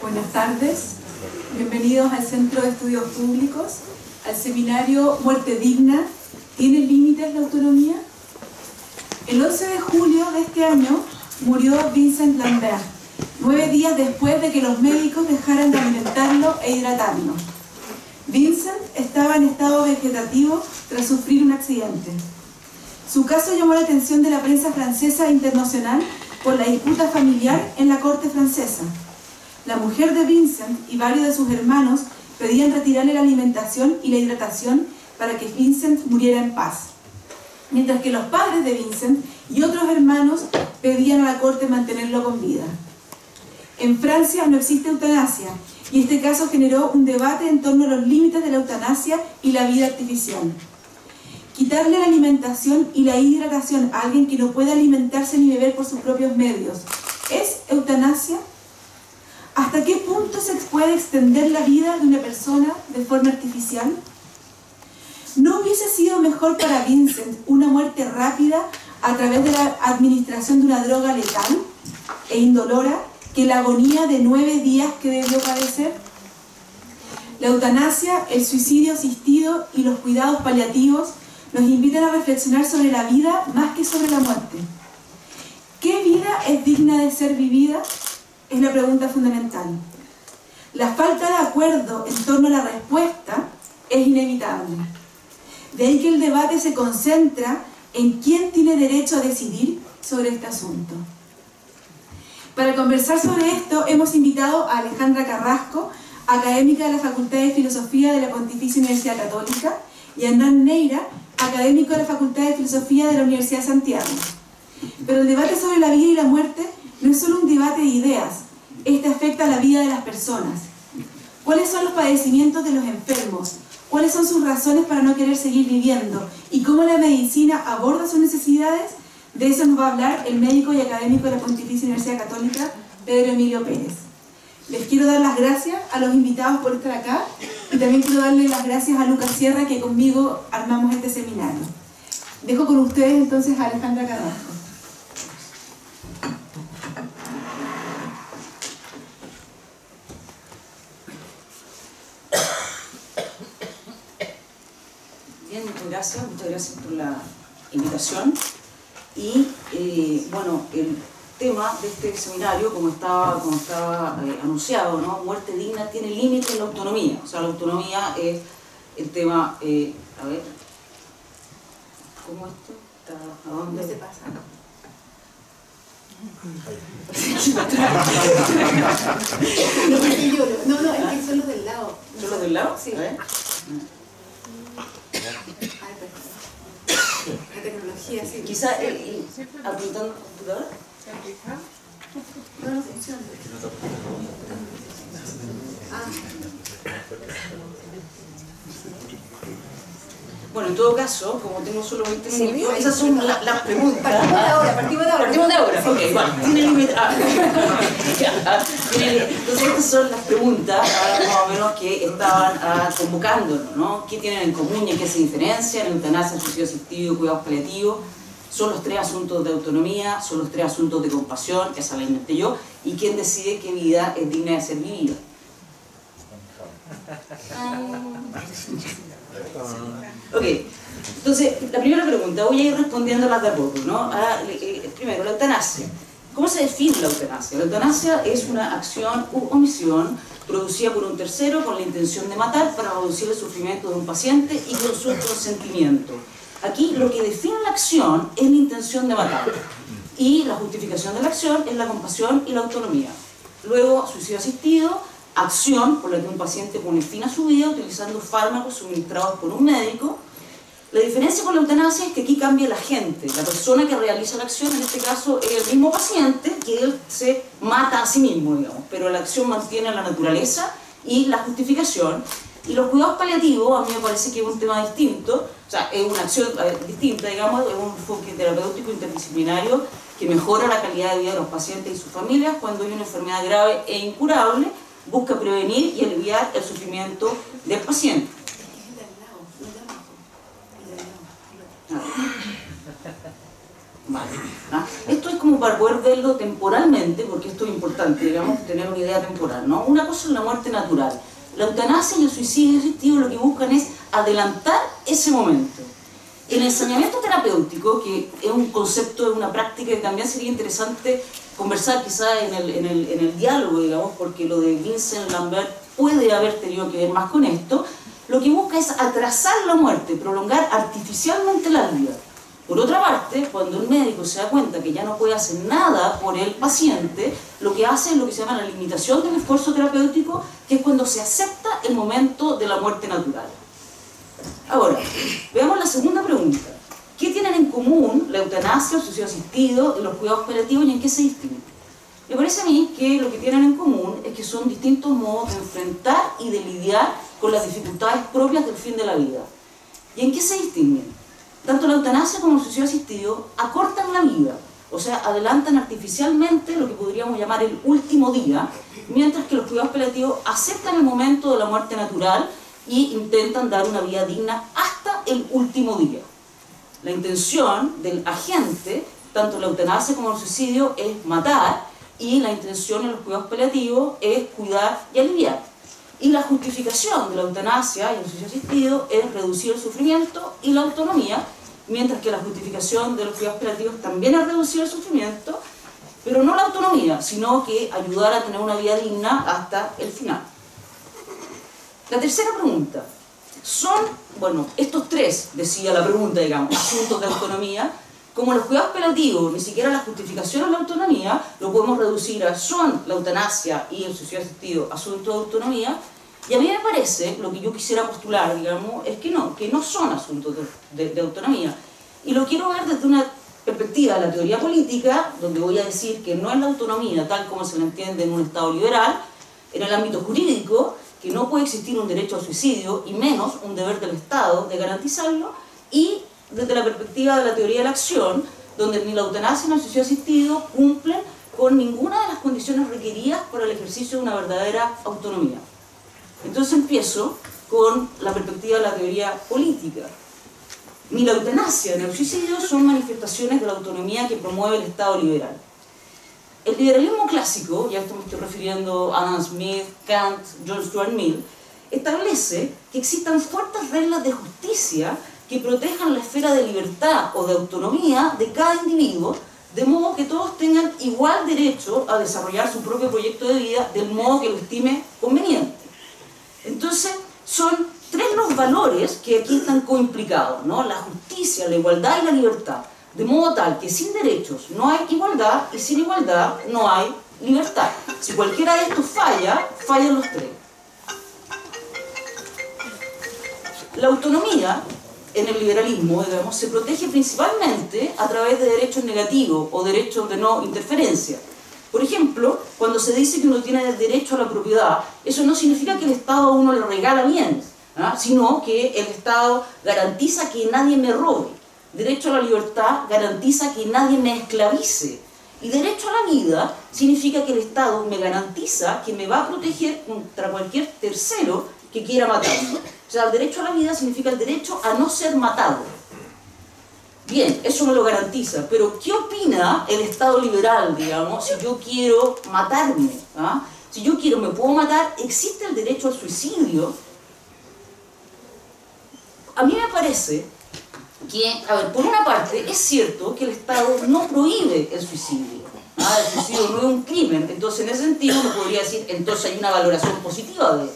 Buenas tardes, bienvenidos al Centro de Estudios Públicos, al seminario Muerte Digna. ¿Tiene límites la autonomía? El 11 de julio de este año murió Vincent Lambert, nueve días después de que los médicos dejaran de alimentarlo e hidratarlo. Vincent estaba en estado vegetativo tras sufrir un accidente. Su caso llamó la atención de la prensa francesa e internacional por la disputa familiar en la corte francesa. La mujer de Vincent y varios de sus hermanos pedían retirarle la alimentación y la hidratación para que Vincent muriera en paz. Mientras que los padres de Vincent y otros hermanos pedían a la corte mantenerlo con vida. En Francia no existe eutanasia y este caso generó un debate en torno a los límites de la eutanasia y la vida artificial. Quitarle la alimentación y la hidratación a alguien que no puede alimentarse ni beber por sus propios medios, ¿es eutanasia? ¿Hasta qué punto se puede extender la vida de una persona de forma artificial? ¿No hubiese sido mejor para Vincent una muerte rápida a través de la administración de una droga letal e indolora que la agonía de nueve días que debió padecer? La eutanasia, el suicidio asistido y los cuidados paliativos nos invitan a reflexionar sobre la vida más que sobre la muerte. ¿Qué vida es digna de ser vivida? Es la pregunta fundamental. La falta de acuerdo en torno a la respuesta es inevitable. De ahí que el debate se concentra en quién tiene derecho a decidir sobre este asunto. Para conversar sobre esto hemos invitado a Alejandra Carrasco, académica de la Facultad de Filosofía de la Pontificia Universidad Católica, y a Hernán Neira, académico de la Facultad de Filosofía de la Universidad de Santiago. Pero el debate sobre la vida y la muerte no es solo un debate de ideas, este afecta la vida de las personas. ¿Cuáles son los padecimientos de los enfermos? ¿Cuáles son sus razones para no querer seguir viviendo? ¿Y cómo la medicina aborda sus necesidades? De eso nos va a hablar el médico y académico de la Pontificia Universidad Católica, Pedro Emilio Pérez. Les quiero dar las gracias a los invitados por estar acá y también quiero darle las gracias a Lucas Sierra que conmigo armamos este seminario. Dejo con ustedes entonces a Alejandra Carrasco. Bien, muchas gracias, muchas gracias por la invitación. Y eh, bueno, el tema de este seminario, como estaba, como estaba eh, anunciado, ¿no? muerte digna tiene límite en la autonomía. O sea, la autonomía es el tema, eh, a ver, ¿cómo esto? ¿Está, ¿A dónde? se pasa? No, no, no, es que son los del lado. ¿Son los del lado? Sí. A ver. Ay, perdón. La sí. Eh, apuntando al computador. No, no funciona. Ah, Bueno, en todo caso, como tengo solo 20 minutos, esas son la- las preguntas. Partimos de ahora, partimos de ahora. Partimos de ahora, ok, bueno, tiene límite. ah, Entonces, estas son las preguntas, más o menos, que estaban ah, convocándonos, ¿no? ¿Qué tienen en común y en qué se diferencian? Eutanasia, suicidio asistido, cuidados paliativos. Son los tres asuntos de autonomía, son los tres asuntos de compasión, esa la inventé yo, y quién decide qué vida es digna de ser vivida. Ok, entonces la primera pregunta, voy a ir respondiéndolas de a poco, ¿no? Ah, eh, primero, la eutanasia. ¿Cómo se define la eutanasia? La eutanasia es una acción u omisión producida por un tercero con la intención de matar para reducir el sufrimiento de un paciente y con su consentimiento. Aquí lo que define la acción es la intención de matar y la justificación de la acción es la compasión y la autonomía. Luego, suicidio asistido, acción por la que un paciente pone fin a su vida utilizando fármacos suministrados por un médico. La diferencia con la eutanasia es que aquí cambia la gente, la persona que realiza la acción, en este caso es el mismo paciente, que él se mata a sí mismo, digamos, pero la acción mantiene la naturaleza y la justificación. Y los cuidados paliativos, a mí me parece que es un tema distinto, o sea, es una acción distinta, digamos, es un enfoque terapéutico interdisciplinario que mejora la calidad de vida de los pacientes y sus familias cuando hay una enfermedad grave e incurable, busca prevenir y aliviar el sufrimiento del paciente. lado. Vale. ¿ah? Esto es como para poder verlo temporalmente, porque esto es importante, digamos, tener una idea temporal. ¿no? Una cosa es la muerte natural. La eutanasia y el suicidio asistido lo que buscan es adelantar ese momento. El ensañamiento terapéutico, que es un concepto, es una práctica que también sería interesante conversar el, en el diálogo, digamos, porque lo de Vincent Lambert puede haber tenido que ver más con esto, lo que busca es atrasar la muerte, prolongar artificialmente la vida. Por otra parte, cuando el médico se da cuenta que ya no puede hacer nada por el paciente, lo que hace es lo que se llama la limitación del esfuerzo terapéutico, que es cuando se acepta el momento de la muerte natural. Ahora, veamos la segunda pregunta. ¿Qué tienen en común la eutanasia, el suicidio asistido los cuidados paliativos y en qué se distinguen? Me parece a mí que lo que tienen en común es que son distintos modos de enfrentar y de lidiar con las dificultades propias del fin de la vida. ¿Y en qué se distinguen? Eutanasia como el suicidio asistido acortan la vida, o sea, adelantan artificialmente lo que podríamos llamar el último día, mientras que los cuidados paliativos aceptan el momento de la muerte natural y intentan dar una vida digna hasta el último día. La intención del agente, tanto la eutanasia como el suicidio, es matar y la intención en los cuidados paliativos es cuidar y aliviar. Y la justificación de la eutanasia y el suicidio asistido es reducir el sufrimiento y la autonomía, mientras que la justificación de los cuidados paliativos también es reducir el sufrimiento, pero no la autonomía, sino que ayudar a tener una vida digna hasta el final. La tercera pregunta. Son, bueno, estos tres, decía la pregunta, digamos, asuntos de autonomía, como los cuidados paliativos, ni siquiera la justificación de la autonomía, lo podemos reducir a son la eutanasia y el suicidio asistido asuntos de autonomía, y a mí me parece, lo que yo quisiera postular, digamos, es que no, que no son asuntos de, autonomía. Y lo quiero ver desde una perspectiva de la teoría política, donde voy a decir que no es la autonomía tal como se la entiende en un Estado liberal, en el ámbito jurídico, que no puede existir un derecho al suicidio y menos un deber del Estado de garantizarlo, y desde la perspectiva de la teoría de la acción, donde ni la eutanasia ni el suicidio asistido cumplen con ninguna de las condiciones requeridas para el ejercicio de una verdadera autonomía. Entonces empiezo con la perspectiva de la teoría política. Ni la eutanasia ni el suicidio son manifestaciones de la autonomía que promueve el Estado liberal. El liberalismo clásico, ya esto me estoy refiriendo a Adam Smith, Kant, John Stuart Mill, establece que existan fuertes reglas de justicia que protejan la esfera de libertad o de autonomía de cada individuo, de modo que todos tengan igual derecho a desarrollar su propio proyecto de vida del modo que lo estime conveniente. Entonces, son tres los valores que aquí están coimplicados, ¿no? La justicia, la igualdad y la libertad. De modo tal que sin derechos no hay igualdad y sin igualdad no hay libertad. Si cualquiera de estos falla, fallan los tres. La autonomía en el liberalismo, digamos, se protege principalmente a través de derechos negativos o derechos de no interferencia. Por ejemplo, cuando se dice que uno tiene derecho a la propiedad, eso no significa que el Estado a uno le regala bienes, ¿ah? sino que el Estado garantiza que nadie me robe. Derecho a la libertad garantiza que nadie me esclavice. Y derecho a la vida significa que el Estado me garantiza que me va a proteger contra cualquier tercero que quiera matarme. O sea, el derecho a la vida significa el derecho a no ser matado. Bien, eso me lo garantiza, pero ¿qué opina el Estado liberal, digamos, si yo quiero matarme? ¿ah? Si yo quiero, me puedo matar, ¿existe el derecho al suicidio? A mí me parece que, a ver, por una parte, es cierto que el Estado no prohíbe el suicidio. ¿ah? El suicidio no es un crimen, entonces en ese sentido uno podría decir, entonces hay una valoración positiva de él.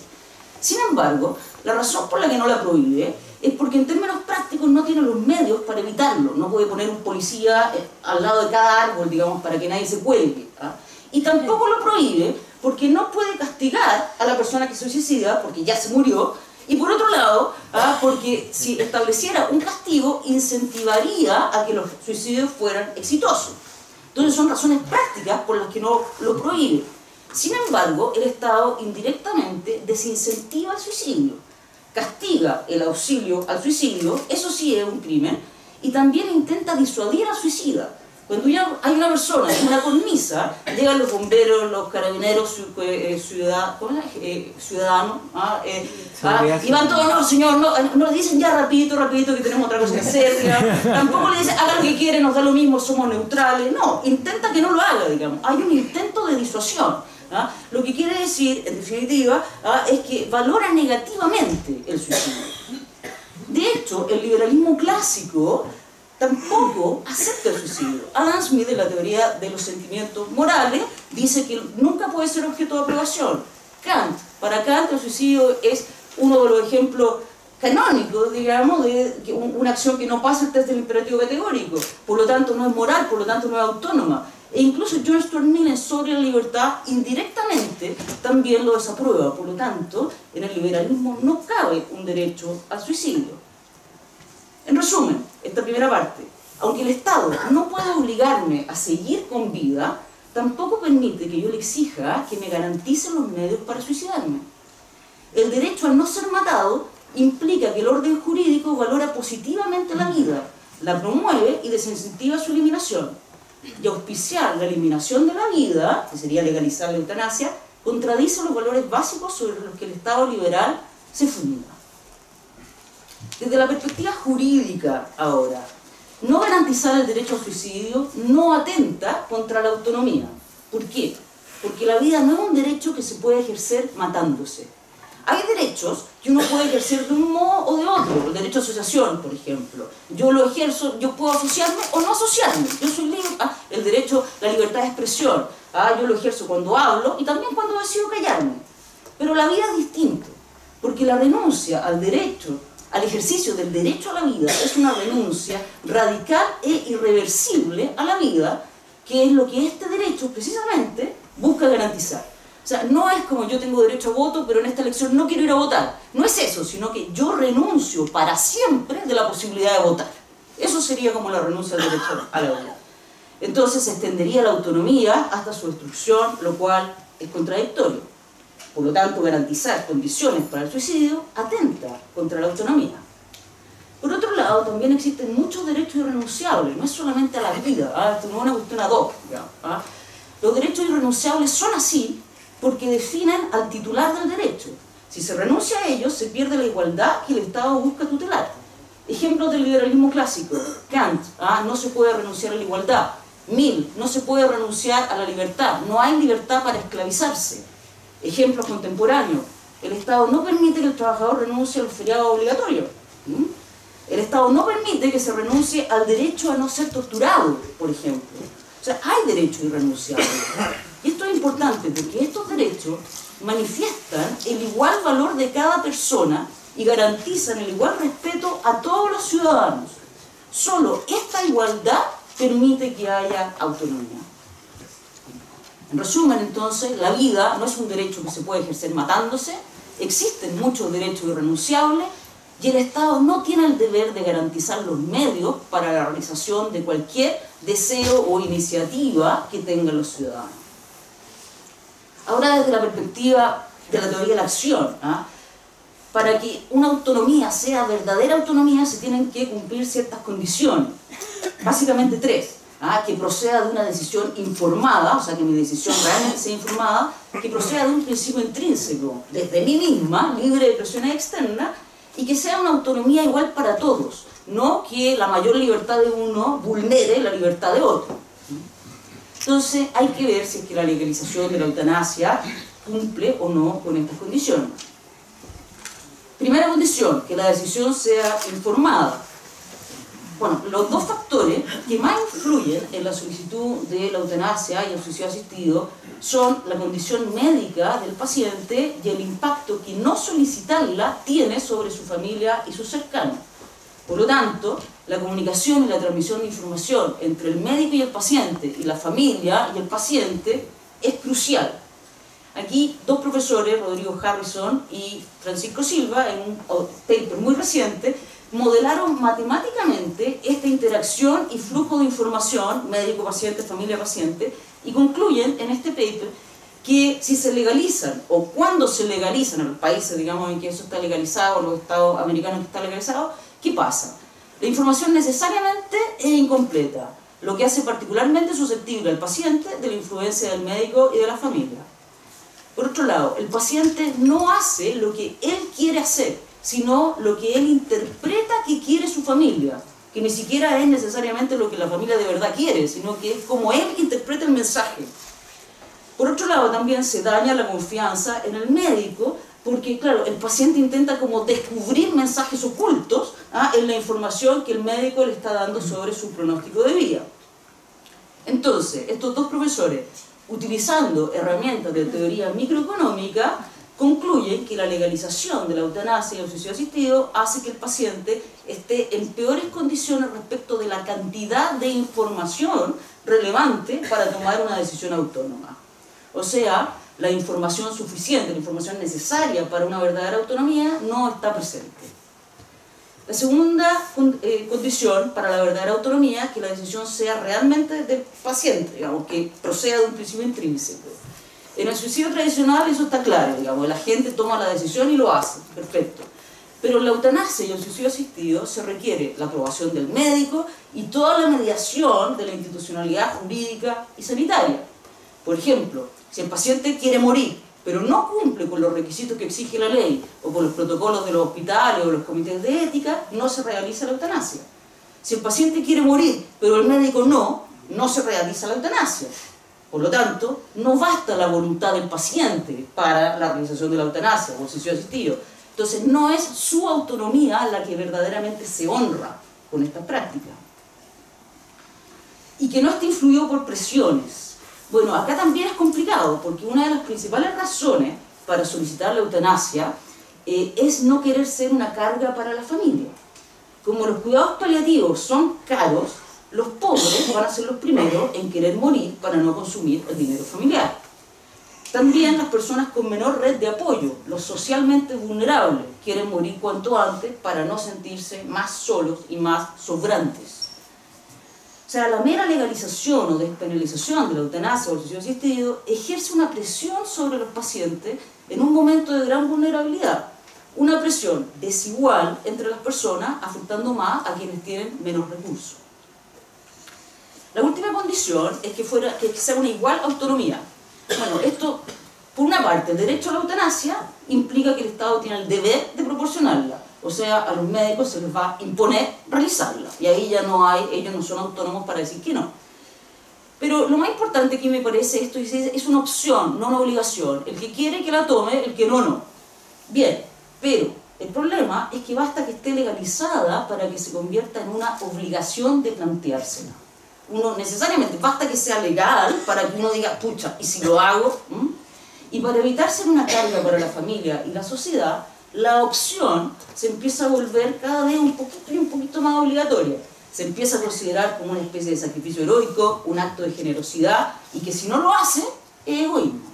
Sin embargo, la razón por la que no la prohíbe es porque en términos no tiene los medios para evitarlo. No puede poner un policía eh, al lado de cada árbol, digamos, para que nadie se cuelgue. ¿ah? Y tampoco lo prohíbe porque no puede castigar a la persona que se suicida, porque ya se murió, y por otro lado, ¿ah? porque si estableciera un castigo, incentivaría a que los suicidios fueran exitosos. Entonces son razones prácticas por las que no lo prohíbe. Sin embargo, el Estado indirectamente desincentiva el suicidio, castiga el auxilio al suicidio, eso sí es un crimen, y también intenta disuadir al suicida. Cuando ya hay una persona en una cornisa, llegan los bomberos, los carabineros, eh, ciudad, eh, ciudadanos, ¿ah? eh, ¿ah? y van todos, no, señor, no, no le dicen ya rapidito, rapidito que tenemos otra cosa que hacer, tampoco le dicen haga lo que quiere, nos da lo mismo, somos neutrales, no, intenta que no lo haga, digamos. Hay un intento de disuasión. ¿Ah? Lo que quiere decir, en definitiva, es que valora negativamente el suicidio. De hecho, el liberalismo clásico tampoco acepta el suicidio. Adam Smith, en la teoría de los sentimientos morales, dice que nunca puede ser objeto de aprobación. Kant, para Kant el suicidio es uno de los ejemplos canónicos, digamos, de una acción que no pasa el test del imperativo categórico. Por lo tanto, no es moral, por lo tanto, no es autónoma. E incluso Stuart Mill sobre la libertad indirectamente también lo desaprueba. Por lo tanto, en el liberalismo no cabe un derecho al suicidio. En resumen, esta primera parte, aunque el Estado no puede obligarme a seguir con vida, tampoco permite que yo le exija que me garantice los medios para suicidarme. El derecho a no ser matado implica que el orden jurídico valora positivamente la vida, la promueve y desincentiva su eliminación. Y auspiciar la eliminación de la vida, que sería legalizar la eutanasia, contradice los valores básicos sobre los que el Estado liberal se funda. Desde la perspectiva jurídica ahora, no garantizar el derecho al suicidio no atenta contra la autonomía. ¿Por qué? Porque la vida no es un derecho que se puede ejercer matándose. Hay derechos que uno puede ejercer de un modo o de otro. El derecho a asociación, por ejemplo. Yo lo ejerzo, yo puedo asociarme o no asociarme. Yo soy libre. Ah, el derecho, la libertad de expresión. Ah, yo lo ejerzo cuando hablo y también cuando decido callarme. Pero la vida es distinta. Porque la renuncia al derecho al ejercicio del derecho a la vida es una renuncia radical e irreversible a la vida, que es lo que este derecho precisamente busca garantizar. O sea, no es como yo tengo derecho a voto, pero en esta elección no quiero ir a votar. No es eso, sino que yo renuncio para siempre de la posibilidad de votar. Eso sería como la renuncia al derecho a la vida. Entonces se extendería la autonomía hasta su destrucción, lo cual es contradictorio. Por lo tanto, garantizar condiciones para el suicidio atenta contra la autonomía. Por otro lado, también existen muchos derechos irrenunciables, no es solamente a la vida, ¿ah? esto no es una cuestión ad hoc. ¿ah? Los derechos irrenunciables son así porque definen al titular del derecho. Si se renuncia a ellos, se pierde la igualdad que el Estado busca tutelar. Ejemplos del liberalismo clásico. Kant, ¿ah? no se puede renunciar a la igualdad. Mill, no se puede renunciar a la libertad. No hay libertad para esclavizarse. Ejemplos contemporáneos. El Estado no permite que el trabajador renuncie a los feriados obligatorios. El Estado no permite que se renuncie al derecho a no ser torturado, por ejemplo. O sea, hay derechos irrenunciables. Y esto es importante porque estos derechos manifiestan el igual valor de cada persona y garantizan el igual respeto a todos los ciudadanos. Solo esta igualdad permite que haya autonomía. En resumen, entonces, la vida no es un derecho que se puede ejercer matándose, existen muchos derechos irrenunciables y el Estado no tiene el deber de garantizar los medios para la realización de cualquier deseo o iniciativa que tengan los ciudadanos. Ahora, desde la perspectiva de la teoría de la acción, ¿ah? para que una autonomía sea verdadera autonomía se tienen que cumplir ciertas condiciones, básicamente tres. ¿ah? que proceda de una decisión informada, o sea, que mi decisión realmente sea informada, que proceda de un principio intrínseco, desde mí misma, libre de presiones externas, y que sea una autonomía igual para todos, no que la mayor libertad de uno vulnere la libertad de otro. Entonces hay que ver si es que la legalización de la eutanasia cumple o no con estas condiciones. Primera condición, que la decisión sea informada. Bueno, los dos factores que más influyen en la solicitud de la eutanasia y el suicidio asistido son la condición médica del paciente y el impacto que no solicitarla tiene sobre su familia y sus cercanos. Por lo tanto, la comunicación y la transmisión de información entre el médico y el paciente y la familia y el paciente es crucial. Aquí dos profesores, Rodrigo Harrison y Francisco Silva, en un paper muy reciente, modelaron matemáticamente esta interacción y flujo de información médico-paciente, familia-paciente, y concluyen en este paper que si se legalizan o cuando se legalizan en los países, digamos, en que eso está legalizado, los estados americanos que está legalizado, ¿qué pasa? La información necesariamente es incompleta. lo que hace particularmente susceptible al paciente de la influencia del médico y de la familia. Por otro lado, el paciente no hace lo que él quiere hacer, sino lo que él interpreta que quiere su familia, que ni siquiera es necesariamente lo que la familia de verdad quiere, sino que es como él interpreta el mensaje. Por otro lado, también se daña la confianza en el médico, porque claro, el paciente intenta como descubrir mensajes ocultos ¿ah? en la información que el médico le está dando sobre su pronóstico de vida. Entonces, estos dos profesores, utilizando herramientas de teoría microeconómica, concluyen que la legalización de la eutanasia y el suicidio asistido hace que el paciente esté en peores condiciones respecto de la cantidad de información relevante para tomar una decisión autónoma. O sea, la información suficiente, la información necesaria para una verdadera autonomía no está presente. La segunda eh, condición para la verdadera autonomía es que la decisión sea realmente del paciente, digamos, que proceda de un principio intrínseco. En el suicidio tradicional eso está claro, digamos, la gente toma la decisión y lo hace, perfecto. Pero en la eutanasia y el suicidio asistido se requiere la aprobación del médico y toda la mediación de la institucionalidad jurídica y sanitaria. Por ejemplo, si el paciente quiere morir, pero no cumple con los requisitos que exige la ley o con los protocolos de los hospitales o los comités de ética, no se realiza la eutanasia. Si el paciente quiere morir, pero el médico no, no se realiza la eutanasia. Por lo tanto, no basta la voluntad del paciente para la realización de la eutanasia o el suicidio asistido. Entonces, no es su autonomía la que verdaderamente se honra con esta práctica. Y que no esté influido por presiones. Bueno, acá también es complicado, porque una de las principales razones para solicitar la eutanasia eh, es no querer ser una carga para la familia. Como los cuidados paliativos son caros, los pobres van a ser los primeros en querer morir para no consumir el dinero familiar. También las personas con menor red de apoyo, los socialmente vulnerables, quieren morir cuanto antes para no sentirse más solos y más sobrantes. O sea, la mera legalización o despenalización de la eutanasia o el suicidio asistido ejerce una presión sobre los pacientes en un momento de gran vulnerabilidad. Una presión desigual entre las personas, afectando más a quienes tienen menos recursos. La última condición es que, fuera, que sea una igual autonomía. Bueno, esto, por una parte, el derecho a la eutanasia implica que el Estado tiene el deber de proporcionarla. O sea, a los médicos se les va a imponer realizarla. Y ahí ya no hay, ellos no son autónomos para decir que no. Pero lo más importante que me parece esto es, es una opción, no una obligación. El que quiere que la tome, el que no, no. Bien, pero el problema es que basta que esté legalizada para que se convierta en una obligación de planteársela uno necesariamente, basta que sea legal para que uno diga, pucha, ¿y si lo hago? Y para evitar ser una carga para la familia y la sociedad, la opción se empieza a volver cada vez un poquito y un poquito más obligatoria. Se empieza a considerar como una especie de sacrificio heroico, un acto de generosidad, y que si no lo hace, es egoísmo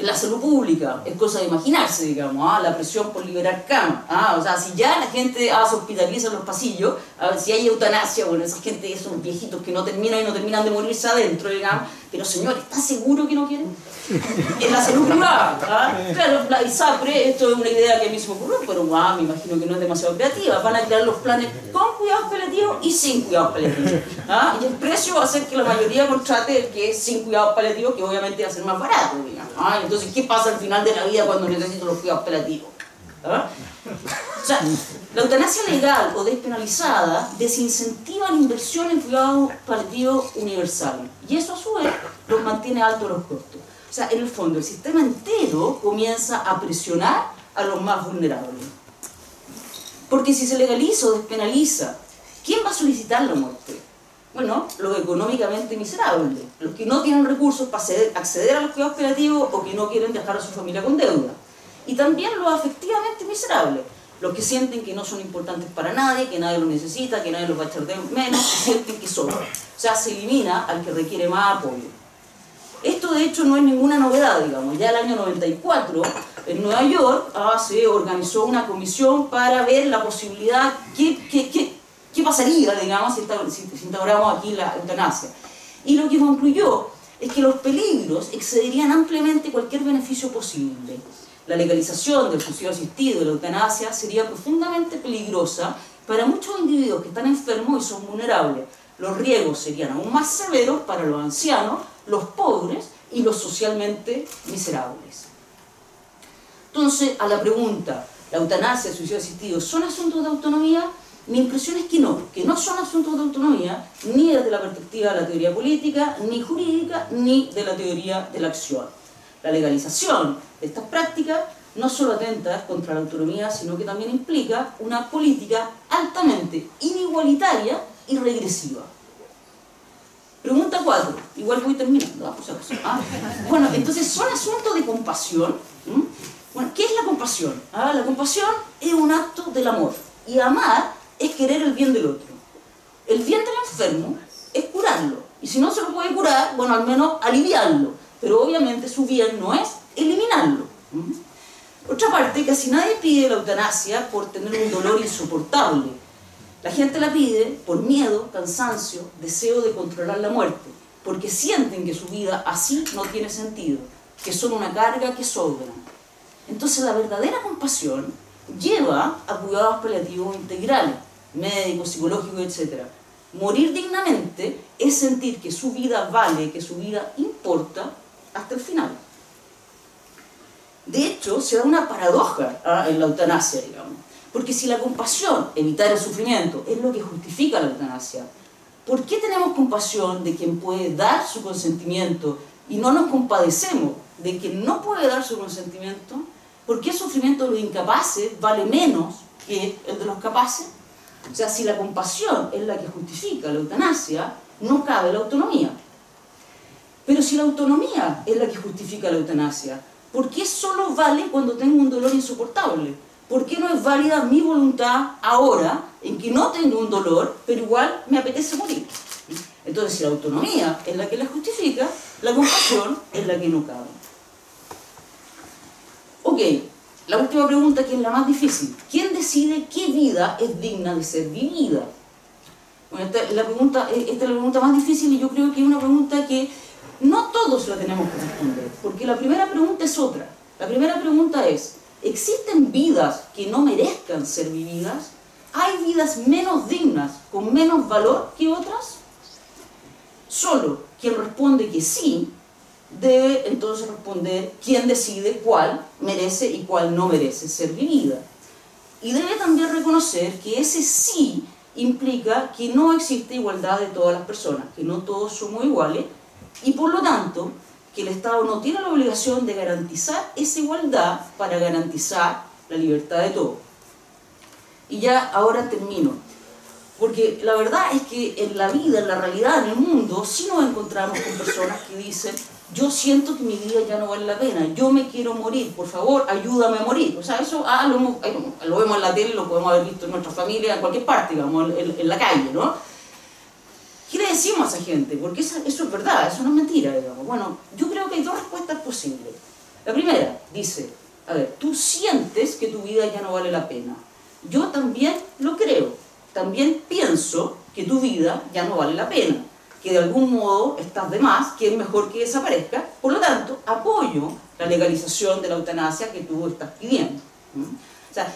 en la salud pública, es cosa de imaginarse, digamos, ¿ah? la presión por liberar camas. ¿ah? O sea, si ya la gente ah, se hospitaliza en los pasillos, si hay eutanasia, bueno, esa gente, esos viejitos que no terminan y no terminan de morirse adentro, digamos, pero señor, ¿está seguro que no quieren? En la salud privada, ¿ah? claro, la ISAPRE, esto es una idea que a mí se me ocurrió, pero wow, me imagino que no es demasiado creativa, van a crear los planes con cuidados paliativos y sin cuidados paliativos. ¿ah? Y el precio va a ser que la mayoría contrate el que es sin cuidados paliativos, que obviamente va a ser más barato. ¿ah? Entonces, ¿qué pasa al final de la vida cuando necesito los cuidados paliativos? La eutanasia legal o despenalizada desincentiva la inversión en cuidado paliativo universal y eso a su vez los mantiene altos los costos. O sea, en el fondo el sistema entero comienza a presionar a los más vulnerables. Porque si se legaliza o despenaliza, ¿quién va a solicitar la muerte? Bueno, los económicamente miserables, los que no tienen recursos para acceder a los cuidados paliativos o que no quieren dejar a su familia con deuda y también los afectivamente miserables, los que sienten que no son importantes para nadie, que nadie los necesita, que nadie los va a echar de menos, y sienten que son. O sea, se elimina al que requiere más apoyo. Esto de hecho no es ninguna novedad, digamos. Ya el año 94, en Nueva York, ah, se organizó una comisión para ver la posibilidad, qué, qué, qué, qué pasaría, digamos, si instauramos aquí la eutanasia. Y lo que concluyó es que los peligros excederían ampliamente cualquier beneficio posible la legalización del suicidio asistido y la eutanasia sería profundamente peligrosa para muchos individuos que están enfermos y son vulnerables, los riesgos serían aún más severos para los ancianos, los pobres y los socialmente miserables. Entonces, a la pregunta, ¿la eutanasia, el suicidio asistido son asuntos de autonomía? Mi impresión es que no, que no son asuntos de autonomía, ni desde la perspectiva de la teoría política, ni jurídica, ni de la teoría de la acción. La legalización estas prácticas no solo atenta contra la autonomía, sino que también implica una política altamente inigualitaria y regresiva. Pregunta 4. Igual voy terminando. ¿ah? ¿ah? Bueno, entonces son asuntos de compasión. Bueno, ¿qué es la compasión? Ah, la compasión es un acto del amor. Y amar es querer el bien del otro. El bien del enfermo es curarlo. Y si no se lo puede curar, bueno, al menos aliviarlo. Pero obviamente su bien no es eliminarlo. Otra parte, casi nadie pide la eutanasia por tener un dolor insoportable. La gente la pide por miedo, cansancio, deseo de controlar la muerte, porque sienten que su vida así no tiene sentido, que son una carga que sobra. Entonces la verdadera compasión lleva a cuidados paliativos integrales, médicos, psicológicos, etc. Morir dignamente es sentir que su vida vale, que su vida importa hasta el final. De hecho, se da una paradoja ¿ah? en la eutanasia, digamos. Porque si la compasión, evitar el sufrimiento, es lo que justifica la eutanasia, ¿por qué tenemos compasión de quien puede dar su consentimiento y no nos compadecemos de quien no puede dar su consentimiento? ¿Por qué el sufrimiento de los incapaces vale menos que el de los capaces? O sea, si la compasión es la que justifica la eutanasia, no cabe la autonomía. Pero si la autonomía es la que justifica la eutanasia, ¿por qué solo vale cuando tengo un dolor insoportable? ¿por qué no es válida mi voluntad ahora, en que no tengo un dolor, pero igual me apetece morir? Entonces, si la autonomía es la que la justifica, la compasión es la que no cabe. Ok, la última pregunta que es la más difícil. ¿Quién decide qué vida es digna de ser vivida? Bueno, esta, es la pregunta, esta es la pregunta más difícil y yo creo que es una pregunta que no todos la tenemos que responder, porque la primera pregunta es otra. La primera pregunta es, ¿Existen vidas que no merezcan ser vividas? ¿Hay vidas menos dignas, con menos valor que otras? Solo quien responde que sí, debe entonces responder quién decide cuál merece y cuál no merece ser vivida. Y debe también reconocer que ese sí implica que no existe igualdad de todas las personas, que no todos somos iguales, y por lo tanto que el Estado no tiene la obligación de garantizar esa igualdad para garantizar la libertad de todos. Y ya ahora termino. Porque la verdad es que en la vida, en la realidad, en el mundo, sí nos encontramos con personas que dicen, yo siento que mi vida ya no vale la pena, yo me quiero morir, por favor, ayúdame a morir. O sea, eso ah, lo, lo, vemos en la tele, lo podemos haber visto en nuestra familia, en cualquier parte, digamos, en, en la calle, ¿no? ¿Qué le decimos a esa gente? Porque eso, es verdad, eso no es mentira, digamos. Bueno, yo creo que hay dos respuestas posibles. La primera dice, a ver, tú sientes que tu vida ya no vale la pena. Yo también lo creo. También pienso que tu vida ya no vale la pena. Que de algún modo estás de más, que es mejor que desaparezca. Por lo tanto, apoyo la legalización de la eutanasia que tú estás pidiendo. ¿Mm? O sea,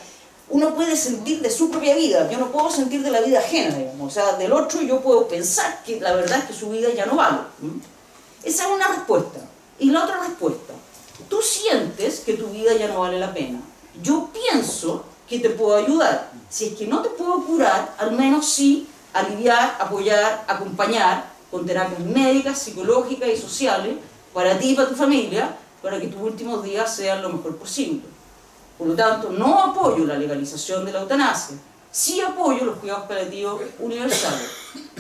uno puede sentir de su propia vida, yo no puedo sentir de la vida ajena, digamos. O sea, del otro yo puedo pensar que la verdad es que su vida ya no vale. Esa es una respuesta. Y la otra respuesta, tú sientes que tu vida ya no vale la pena. Yo pienso que te puedo ayudar. Si es que no te puedo curar, al menos sí aliviar, apoyar, acompañar con terapias médicas, psicológicas y sociales para ti y para tu familia, para que tus últimos días sean lo mejor posible. Por lo tanto, no apoyo la legalización de la eutanasia, sí apoyo los cuidados paliativos universales.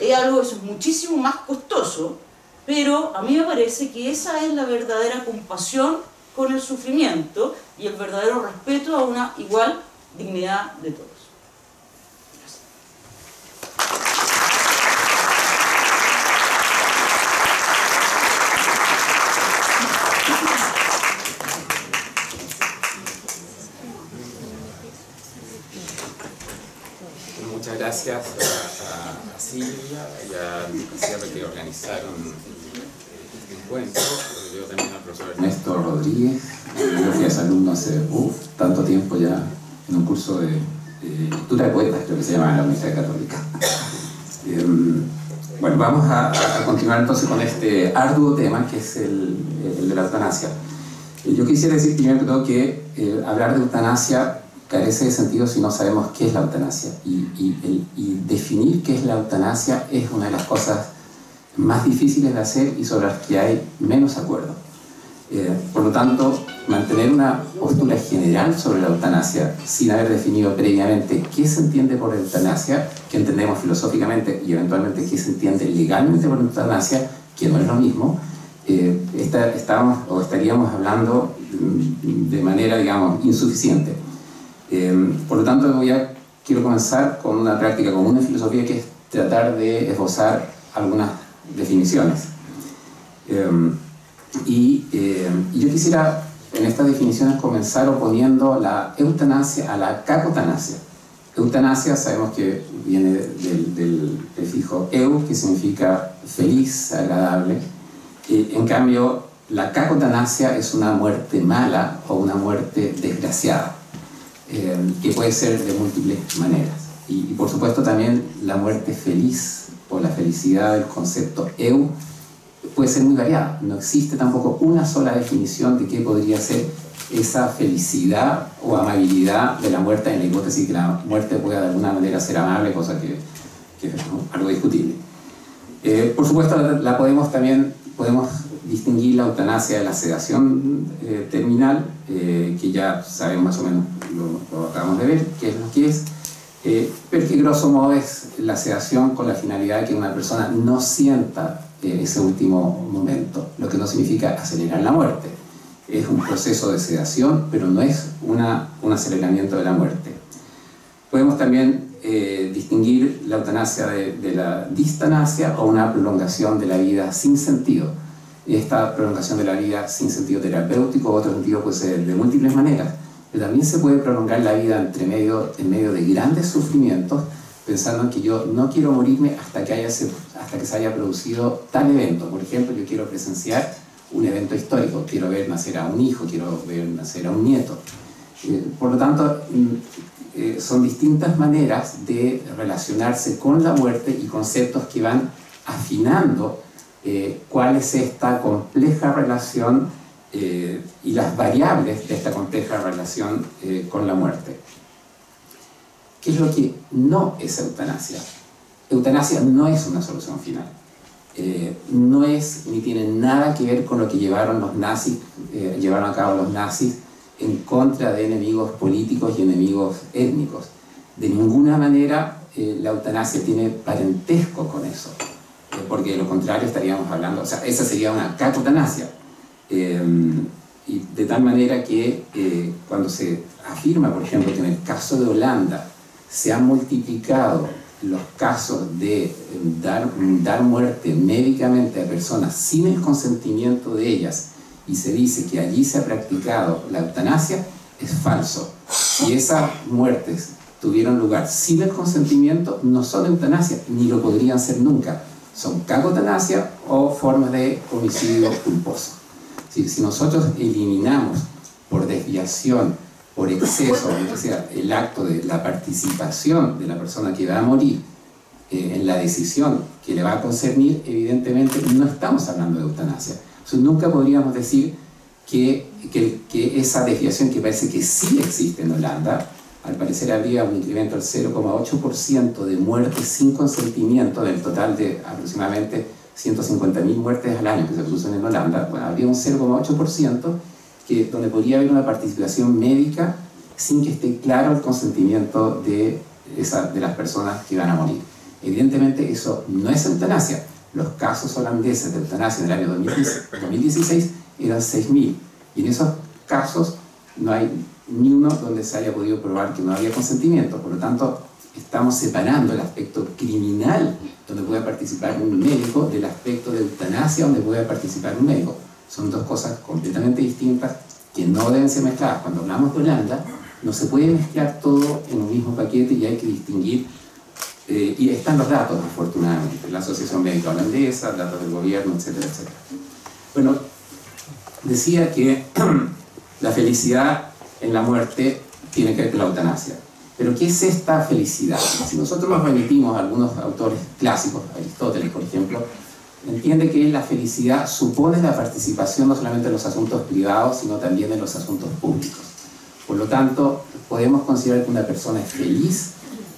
Es algo eso es muchísimo más costoso, pero a mí me parece que esa es la verdadera compasión con el sufrimiento y el verdadero respeto a una igual dignidad de todos. Gracias a, Silvia y a Lucas que organizaron este encuentro. Yo también al profesor Ernesto Rodríguez, yo fui alumno hace tanto tiempo ya en un curso de, lectura de poetas, creo que se llama en la Universidad Católica. Em, Bueno, vamos a, continuar entonces con este arduo tema que es el, de la eutanasia. Yo quisiera decir primero que todo que eh, hablar de eutanasia carece de sentido si no sabemos qué es la eutanasia. Y, y, definir qué es la eutanasia es una de las cosas más difíciles de hacer y sobre las que hay menos acuerdo. Eh, por lo tanto, mantener una postura general sobre la eutanasia sin haber definido previamente qué se entiende por eutanasia, qué entendemos filosóficamente y eventualmente qué se entiende legalmente por eutanasia, que no es lo mismo, eh, estábamos, o estaríamos hablando de manera, digamos, insuficiente. Eh, por lo tanto, voy a, quiero comenzar con una práctica común de filosofía que es tratar de esbozar algunas definiciones. Eh, y, yo quisiera en estas definiciones comenzar oponiendo la eutanasia a la cacotanasia. Eutanasia sabemos que viene del, del prefijo eu, que significa feliz, agradable. Y, en cambio, la cacotanasia es una muerte mala o una muerte desgraciada, eh, que puede ser de múltiples maneras. Y, y, por supuesto también la muerte feliz o la felicidad del concepto eu puede ser muy variada. No existe tampoco una sola definición de qué podría ser esa felicidad o amabilidad de la muerte en la hipótesis que la muerte pueda de alguna manera ser amable, cosa que, es algo discutible. Eh, por supuesto, la, podemos también podemos distinguir la eutanasia de la sedación eh, terminal, eh, que ya sabemos más o menos, lo, lo, acabamos de ver, qué es lo que es, pero que grosso modo es la sedación con la finalidad de que una persona no sienta ese último momento, lo que no significa acelerar la muerte. Es un proceso de sedación, pero no es una, un aceleramiento de la muerte. Podemos también eh, distinguir la eutanasia de, la distanasia o una prolongación de la vida sin sentido. Esta prolongación de la vida sin sentido terapéutico otro sentido puede ser de múltiples maneras, pero también se puede prolongar la vida entre medio, en medio de grandes sufrimientos pensando en que yo no quiero morirme hasta que, haya, hasta que se haya producido tal evento. Por ejemplo, yo quiero presenciar un evento histórico, quiero ver nacer a un hijo, quiero ver nacer a un nieto. Eh, por lo tanto, mm, eh, son distintas maneras de relacionarse con la muerte y conceptos que van afinando eh, cuál es esta compleja relación y las variables de esta compleja relación con la muerte. ¿Qué es lo que no es eutanasia? Eutanasia no es una solución final. Eh, no es ni tiene nada que ver con lo que llevaron los nazis, eh, llevaron a cabo los nazis en contra de enemigos políticos y enemigos étnicos. De ninguna manera eh, la eutanasia tiene parentesco con eso, porque de lo contrario estaríamos hablando, o sea, esa sería una catotanasia. y de tal manera que cuando se afirma, por ejemplo, que en el caso de Holanda se han multiplicado los casos de eh, dar, dar muerte médicamente a personas sin el consentimiento de ellas y se dice que allí se ha practicado la eutanasia, es falso. Si esas muertes tuvieron lugar sin el consentimiento, no son eutanasia, ni lo podrían ser nunca. Son cagotanasia o formas de homicidio culposo. Si, si nosotros eliminamos por desviación por exceso, o sea, el acto de la participación de la persona que va a morir eh, en la decisión que le va a concernir, evidentemente no estamos hablando de eutanasia. Nunca podríamos decir que, que, que, esa desviación que parece que sí existe en Holanda, al parecer habría un incremento del 0,8% de muertes sin consentimiento del total de aproximadamente 150.000 muertes al año que se producen en Holanda, bueno, habría un 0,8% que, donde podría haber una participación médica sin que esté claro el consentimiento de, de las personas que van a morir. Evidentemente eso no es eutanasia. Los casos holandeses de eutanasia en el año 2016 eran 6.000 y en esos casos no hay ni uno donde se haya podido probar que no había consentimiento. Por lo tanto, estamos separando el aspecto criminal donde puede participar un médico del aspecto de eutanasia donde puede participar un médico. Son dos cosas completamente distintas que no deben ser mezcladas. Cuando hablamos de Holanda, no se puede mezclar todo en un mismo paquete y hay que distinguir. Eh, y están los datos, afortunadamente, la Asociación Médica Holandesa, datos del gobierno, etcétera, etcétera. Bueno, decía que la felicidad en la muerte tiene que ver con la eutanasia. Pero ¿qué es esta felicidad? Si nosotros nos remitimos a algunos autores clásicos, Aristóteles por ejemplo, entiende que la felicidad supone la participación no solamente en los asuntos privados, sino también en los asuntos públicos. Por lo tanto, podemos considerar que una persona es feliz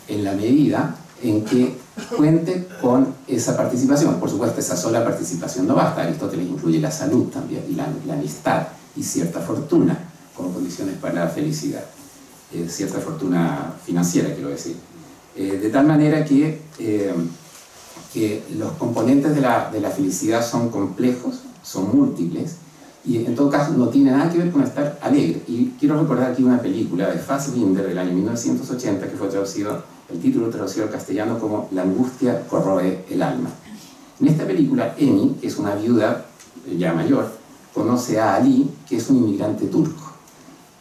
en la medida en que cuente con esa participación. Por supuesto, esa sola participación no basta. Aristóteles incluye la salud también, y la, amistad, y cierta fortuna como condiciones para la felicidad. Eh, cierta fortuna financiera, quiero decir. Eh, de tal manera que, eh, que los componentes de la, de la felicidad son complejos, son múltiples, y en todo caso no tiene nada que ver con estar alegre. Y quiero recordar aquí una película de Fassbinder del año 1980 que fue traducido, el título traducido al castellano como La angustia corroe el alma. En esta película, Emi, que es una viuda ya mayor, conoce a Ali, que es un inmigrante turco.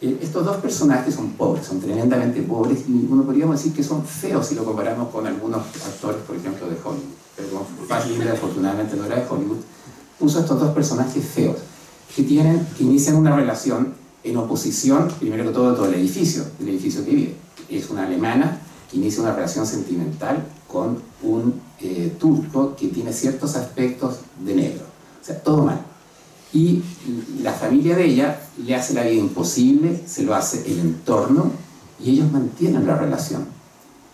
Eh, estos dos personajes son pobres, son tremendamente pobres y uno podríamos decir que son feos si lo comparamos con algunos actores, por ejemplo, de Hollywood. Pero Fassbinder afortunadamente no era de Hollywood, puso estos dos personajes feos que, tienen, que inician una relación en oposición, primero que todo, a todo el edificio, el edificio que vive. Es una alemana que inicia una relación sentimental con un eh, turco que tiene ciertos aspectos de negro. O sea, todo mal. Y la familia de ella le hace la vida imposible, se lo hace el entorno, y ellos mantienen la relación.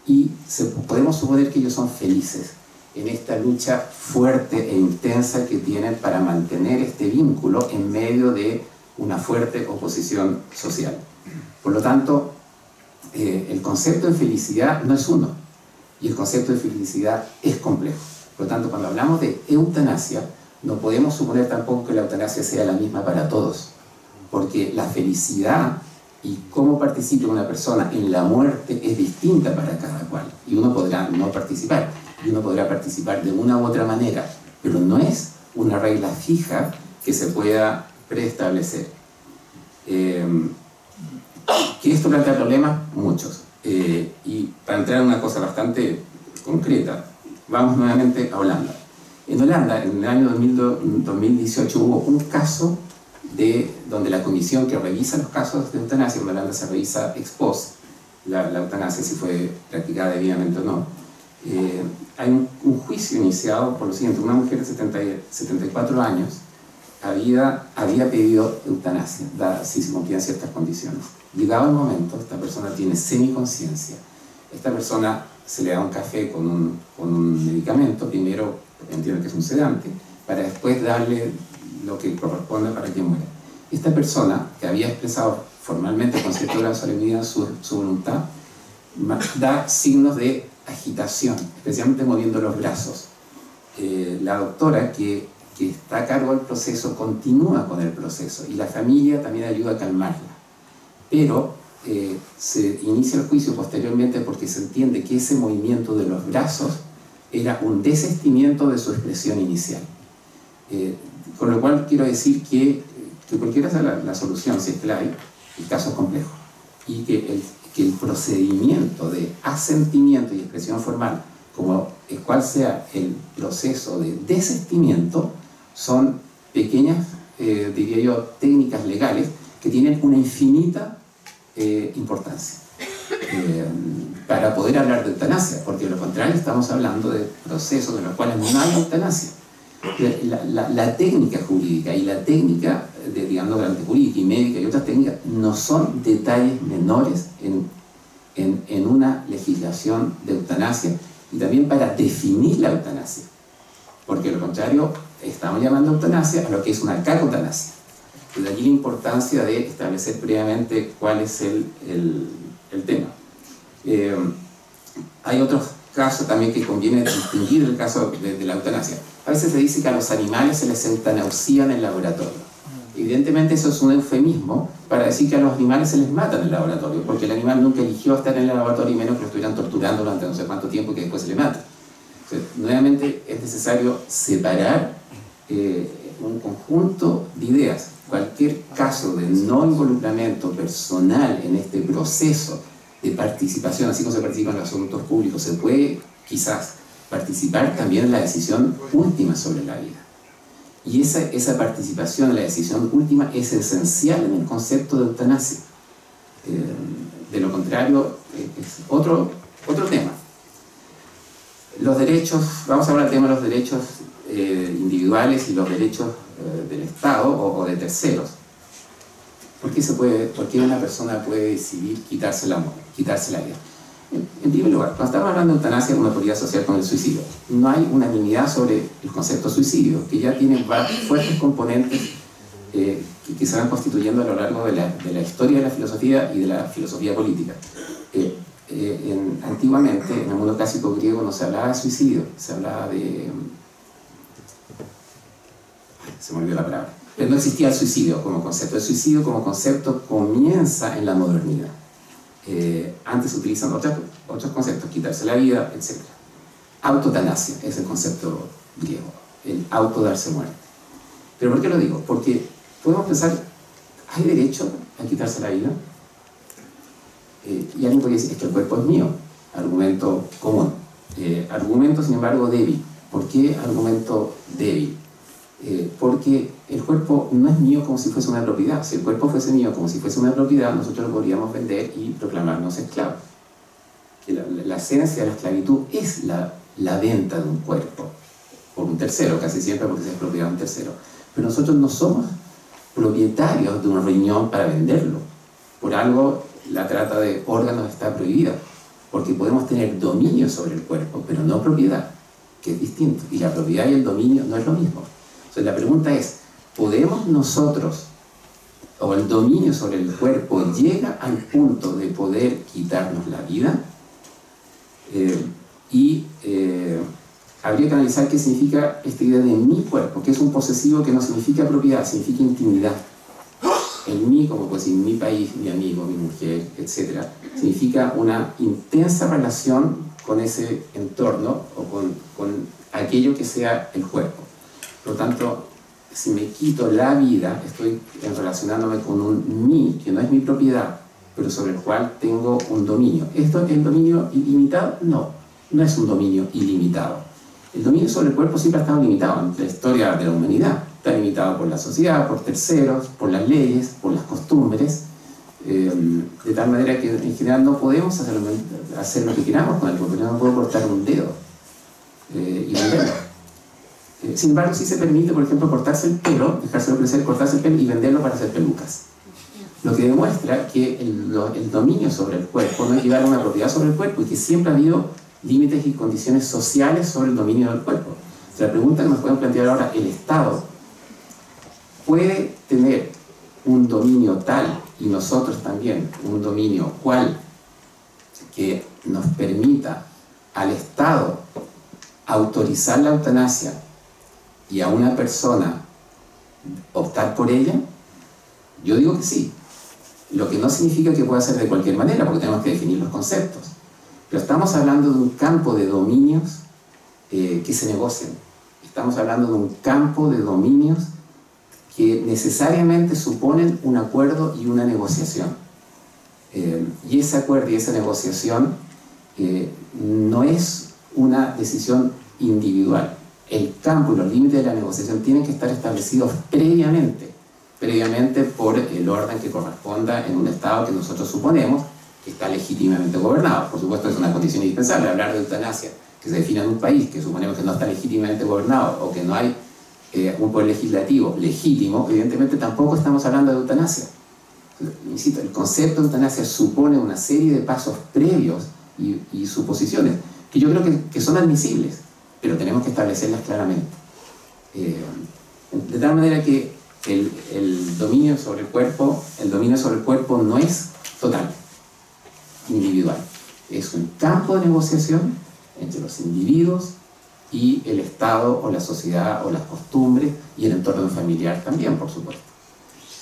Y se, podemos suponer que ellos son felices en esta lucha fuerte e intensa que tienen para mantener este vínculo en medio de una fuerte oposición social. Por lo tanto, eh, el concepto de felicidad no es uno, y el concepto de felicidad es complejo. Por lo tanto, cuando hablamos de eutanasia, no podemos suponer tampoco que la eutanasia sea la misma para todos, porque la felicidad y cómo participa una persona en la muerte es distinta para cada cual, y uno podrá no participar y uno podrá participar de una u otra manera, pero no es una regla fija que se pueda preestablecer. Eh, ¿Que esto plantea problemas? Muchos. Eh, y para entrar en una cosa bastante concreta, vamos nuevamente a Holanda. En Holanda, en el año 2018, hubo un caso de, donde la comisión que revisa los casos de eutanasia, en Holanda se revisa ex post, la, la eutanasia si fue practicada debidamente o no, eh, hay un, juicio iniciado por lo siguiente, una mujer de 74 años había, había pedido eutanasia, si se cumplían ciertas condiciones. Llegaba el momento, esta persona tiene semiconciencia, esta persona se le da un café con un, con un medicamento, primero entiende que es un sedante, para después darle lo que corresponde para que muera. Esta persona, que había expresado formalmente con cierta solemnidad su, su voluntad, da signos de agitación, especialmente moviendo los brazos. Eh, la doctora que, que, está a cargo del proceso continúa con el proceso y la familia también ayuda a calmarla. Pero eh, se inicia el juicio posteriormente porque se entiende que ese movimiento de los brazos era un desestimiento de su expresión inicial. Eh, con lo cual quiero decir que, que cualquiera sea la, la, solución, si es que la hay, el caso es complejo. Y que el, que el procedimiento de asentimiento y expresión formal, como el cual sea el proceso de desestimiento, son pequeñas, eh, diría yo, técnicas legales que tienen una infinita eh, importancia eh, para poder hablar de eutanasia, porque de lo contrario estamos hablando de procesos en los cuales no hay eutanasia. La, la, técnica jurídica y la técnica de, digamos, jurídica y médica y otras técnicas no son detalles menores en, en, en, una legislación de eutanasia y también para definir la eutanasia. Porque de lo contrario, estamos llamando eutanasia a lo que es una carotanasia. De allí la importancia de establecer previamente cuál es el, el, el tema. Eh, hay otros casos también que conviene distinguir el caso de, de la eutanasia. A veces se dice que a los animales se les eutanasia en el laboratorio. Evidentemente eso es un eufemismo para decir que a los animales se les mata en el laboratorio, porque el animal nunca eligió estar en el laboratorio y menos que lo estuvieran torturando durante no sé cuánto tiempo que después se le mata. nuevamente es necesario separar eh, un conjunto de ideas. Cualquier caso de no involucramiento personal en este proceso de participación, así como se participa en los asuntos públicos, se puede quizás participar también en la decisión última sobre la vida. Y esa, esa participación en la decisión última es esencial en el concepto de eutanasia. Eh, De lo contrario, eh, es otro, otro tema. Los derechos, vamos a hablar del tema de los derechos eh, individuales y los derechos del Estado o, de terceros. ¿Por qué, se puede, ¿Por qué una persona puede decidir quitarse la, quitarse la vida? En, primer lugar, cuando estamos hablando de eutanasia como podría asociar con el suicidio, no hay unanimidad sobre el concepto suicidio, que ya tiene fuertes componentes eh, que, se van constituyendo a lo largo de la, de la, historia de la filosofía y de la filosofía política. Eh, eh, antiguamente, en el mundo clásico griego, no se hablaba de suicidio, se hablaba de... Se me olvidó la palabra. Pero no existía el suicidio como concepto. El suicidio como concepto comienza en la modernidad. Eh, antes utilizan otros, otros conceptos, quitarse la vida, etc. Autotanasia es el concepto griego, el auto darse muerte. ¿Pero por qué lo digo? Porque podemos pensar, ¿hay derecho a quitarse la vida? Eh, y alguien podría decir, es que el cuerpo es mío, argumento común. Eh, argumento, sin embargo, débil. ¿Por qué argumento débil? Eh, porque el cuerpo no es mío como si fuese una propiedad. Si el cuerpo fuese mío como si fuese una propiedad, nosotros lo podríamos vender y proclamarnos esclavos. La, la, esencia de la esclavitud es la, la, venta de un cuerpo por un tercero, casi siempre porque es propiedad de un tercero. Pero nosotros no somos propietarios de un riñón para venderlo. Por algo la trata de órganos está prohibida, porque podemos tener dominio sobre el cuerpo, pero no propiedad, que es distinto. Y la propiedad y el dominio no es lo mismo. Entonces la pregunta es, ¿podemos nosotros, o el dominio sobre el cuerpo llega al punto de poder quitarnos la vida? Eh, y eh, habría que analizar qué significa esta idea de mi cuerpo, que es un posesivo que no significa propiedad, significa intimidad. El mí, como puede decir mi país, mi amigo, mi mujer, etc., significa una intensa relación con ese entorno o con, con aquello que sea el cuerpo. Por lo tanto, si me quito la vida, estoy relacionándome con un mí, que no es mi propiedad, pero sobre el cual tengo un dominio. ¿Esto es dominio ilimitado? No, no es un dominio ilimitado. El dominio sobre el cuerpo siempre ha estado limitado en la historia de la humanidad. Está limitado por la sociedad, por terceros, por las leyes, por las costumbres, eh, de tal manera que en general no podemos hacer, lo que queramos con el cuerpo. Yo no puedo cortar un dedo eh, y venderlo sin embargo, sí se permite, por ejemplo, cortarse el pelo, dejárselo crecer, cortarse el pelo y venderlo para hacer pelucas. Lo que demuestra que el, dominio sobre el cuerpo no es llevar una propiedad sobre el cuerpo y que siempre ha habido límites y condiciones sociales sobre el dominio del cuerpo. la pregunta que nos pueden plantear ahora, ¿el Estado puede tener un dominio tal y nosotros también un dominio cual que nos permita al Estado autorizar la eutanasia y a una persona optar por ella? Yo digo que sí. Lo que no significa que pueda ser de cualquier manera, porque tenemos que definir los conceptos. Pero estamos hablando de un campo de dominios eh, que se negocian. Estamos hablando de un campo de dominios que necesariamente suponen un acuerdo y una negociación. Eh, y ese acuerdo y esa negociación eh, no es una decisión individual, el campo y los límites de la negociación tienen que estar establecidos previamente, previamente por el orden que corresponda en un Estado que nosotros suponemos que está legítimamente gobernado. Por supuesto, es una condición indispensable hablar de eutanasia, que se define en un país que suponemos que no está legítimamente gobernado o que no hay eh, un poder legislativo legítimo, evidentemente tampoco estamos hablando de eutanasia. Insisto, el concepto de eutanasia supone una serie de pasos previos y, suposiciones que yo creo que son admisibles pero tenemos que establecerlas claramente. Eh, de tal manera que el, dominio sobre el cuerpo, el dominio sobre el cuerpo no es total, individual. Es un campo de negociación entre los individuos y el Estado o la sociedad o las costumbres y el entorno familiar también, por supuesto.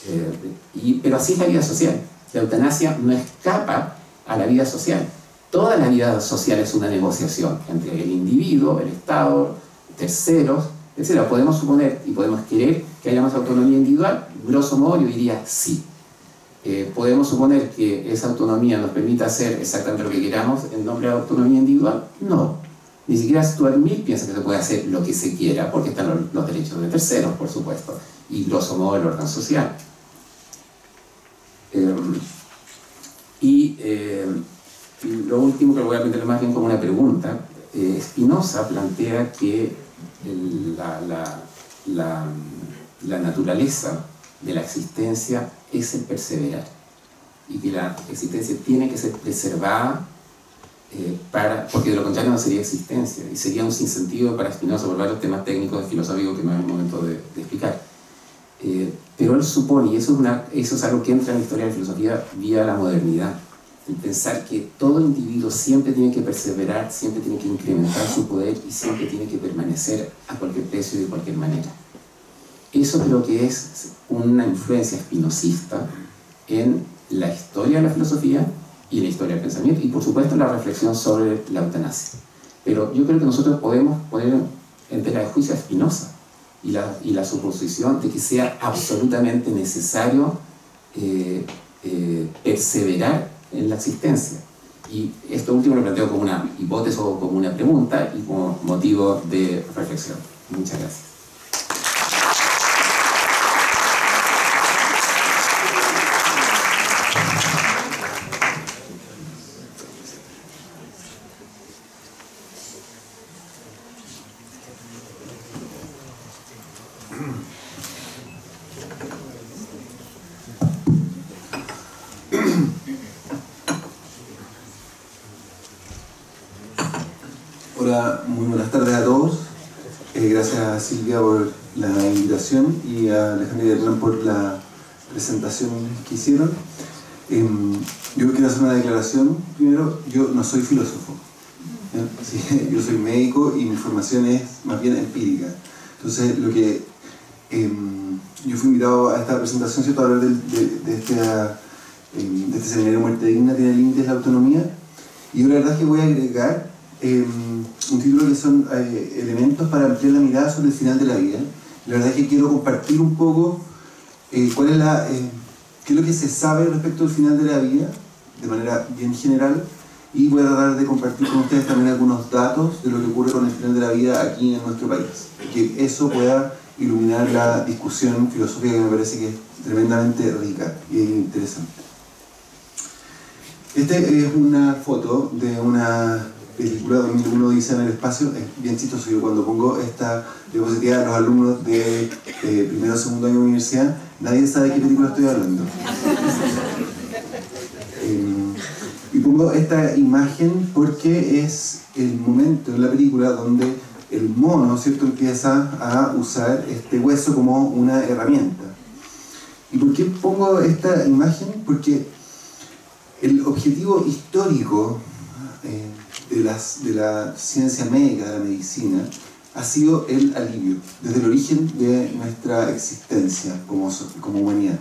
Eh, pero así es la vida social. La eutanasia no escapa a la vida social Toda la vida social es una negociación entre el individuo, el Estado, terceros, etc. Podemos suponer y podemos querer que haya más autonomía individual. Grosso modo yo diría sí. Eh, podemos suponer que esa autonomía nos permita hacer exactamente lo que queramos en nombre de la autonomía individual. No. Ni siquiera Stuart Mill piensa que se puede hacer lo que se quiera, porque están los, derechos de terceros, por supuesto, y grosso modo el orden social. Em, y eh, lo último que voy a plantear más bien como una pregunta, eh, Spinoza plantea que la, naturaleza de la existencia es el perseverar y que la existencia tiene que ser preservada eh, para, porque de lo contrario no sería existencia y sería un sinsentido para Spinoza por varios temas técnicos filosóficos que no es el momento de, explicar. Eh, pero él supone, y eso es, una, eso es algo que entra en la historia de la filosofía vía la modernidad, pensar que todo individuo siempre tiene que perseverar, siempre tiene que incrementar su poder y siempre tiene que permanecer a cualquier precio y de cualquier manera. Eso creo que es una influencia espinosista en la historia de la filosofía y la historia del pensamiento y por supuesto la reflexión sobre la eutanasia. Pero yo creo que nosotros podemos poner en tela de juicio a Spinoza y la, y la suposición de que sea absolutamente necesario eh, eh, perseverar en la existencia. Y esto último lo planteo como una hipótesis o como una pregunta y como motivo de reflexión. Muchas gracias. Silvia por la invitación y a Alejandra y Hernán por la presentación que hicieron. Em, yo quiero hacer una declaración. Primero, yo no soy filósofo. yo soy médico y mi formación es más bien empírica. Entonces, lo que em, yo fui invitado a esta presentación, ¿cierto? a hablar de, este, em, de este seminario Muerte Digna, tiene límites la autonomía. Y yo la verdad es que voy a agregar un título que son eh, elementos para ampliar la mirada sobre el final de la vida. La verdad es que quiero compartir un poco eh, cuál es la, eh, qué es lo que se sabe respecto al final de la vida, de manera bien general, y voy a tratar de compartir con ustedes también algunos datos de lo que ocurre con el final de la vida aquí en nuestro país. Que eso pueda iluminar la discusión filosófica que me parece que es tremendamente rica y interesante. Esta es una foto de una película 2001 dice en el espacio, es bien chistoso, yo cuando pongo esta diapositiva a los alumnos de eh, primero o segundo año de universidad, nadie sabe de qué película estoy hablando. Eh, y pongo esta imagen porque es el momento en la película donde el mono ¿cierto? empieza a usar este hueso como una herramienta. ¿Y por qué pongo esta imagen? Porque el objetivo histórico eh, de, la ciencia médica, de la medicina, ha sido el alivio, desde el origen de nuestra existencia como, como humanidad.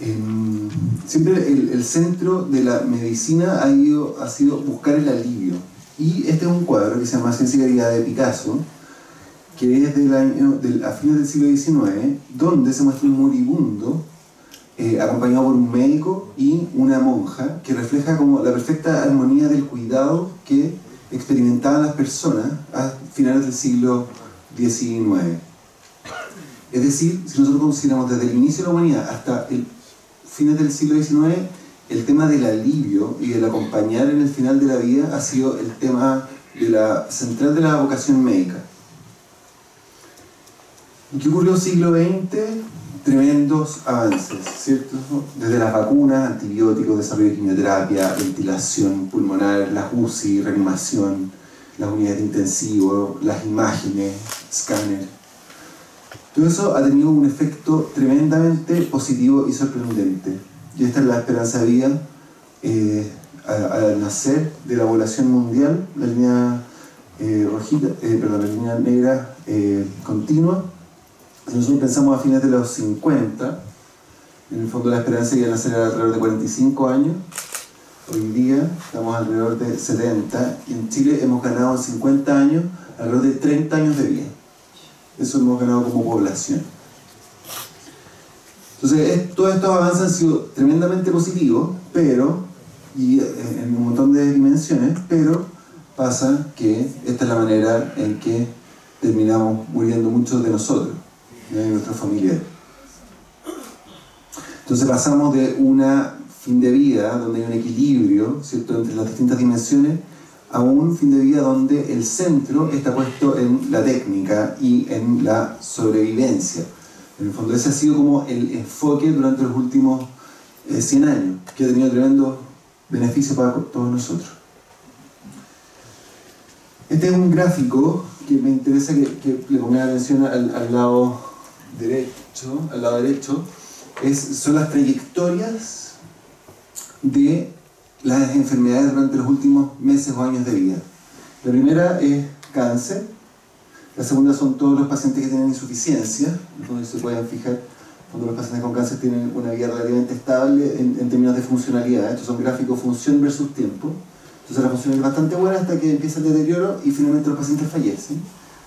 Em, siempre el, centro de la medicina ha, ido, ha sido buscar el alivio. Y este es un cuadro que se llama Caridad de Picasso, que es del año, del, a fines del siglo XIX, donde se muestra un moribundo eh, acompañado por un médico y una monja, que refleja como la perfecta armonía del cuidado que experimentaban las personas a finales del siglo XIX. Es decir, si nosotros consideramos desde el inicio de la humanidad hasta el fines del siglo XIX, el tema del alivio y del acompañar en el final de la vida ha sido el tema central de la vocación médica. ¿Qué ocurrió en el siglo XX? Tremendos avances, ¿cierto? Desde las vacunas, antibióticos, desarrollo de quimioterapia, ventilación pulmonar, la UCI, reanimación, las unidades de intensivo, las imágenes, escáner. Todo eso ha tenido un efecto tremendamente positivo y sorprendente. Y esta es la esperanza de vida eh, al, nacer de la población mundial, la línea eh, rojita, eh, perdón, la línea negra continua si nosotros pensamos a fines de los 50, en el fondo la esperanza iba a nacer alrededor de 45 años. Hoy día estamos alrededor de 70 y en Chile hemos ganado en 50 años alrededor de 30 años de vida. Eso hemos ganado como población. Entonces, todos estos avances han sido tremendamente positivos, pero, y eh, en un montón de dimensiones, pero pasa que esta es la manera en que terminamos muriendo muchos de nosotros de nuestra familia. Entonces pasamos de una fin de vida, donde hay un equilibrio ¿cierto? entre las distintas dimensiones, a un fin de vida donde el centro está puesto en la técnica y en la sobrevivencia. En el fondo ese ha sido como el enfoque durante los últimos 100 eh, años, que ha tenido tremendo beneficio para todos nosotros. Este es un gráfico que me interesa que, le ponga atención al, lado derecho, al lado derecho, es, son las trayectorias de las enfermedades durante los últimos meses o años de vida. La primera es cáncer, la segunda son todos los pacientes que tienen insuficiencia, donde se pueden fijar cuando los pacientes con cáncer tienen una vida relativamente estable en, términos de funcionalidad. Estos son gráficos función versus tiempo. Entonces la función es bastante buena hasta que empieza el deterioro y finalmente los pacientes fallecen.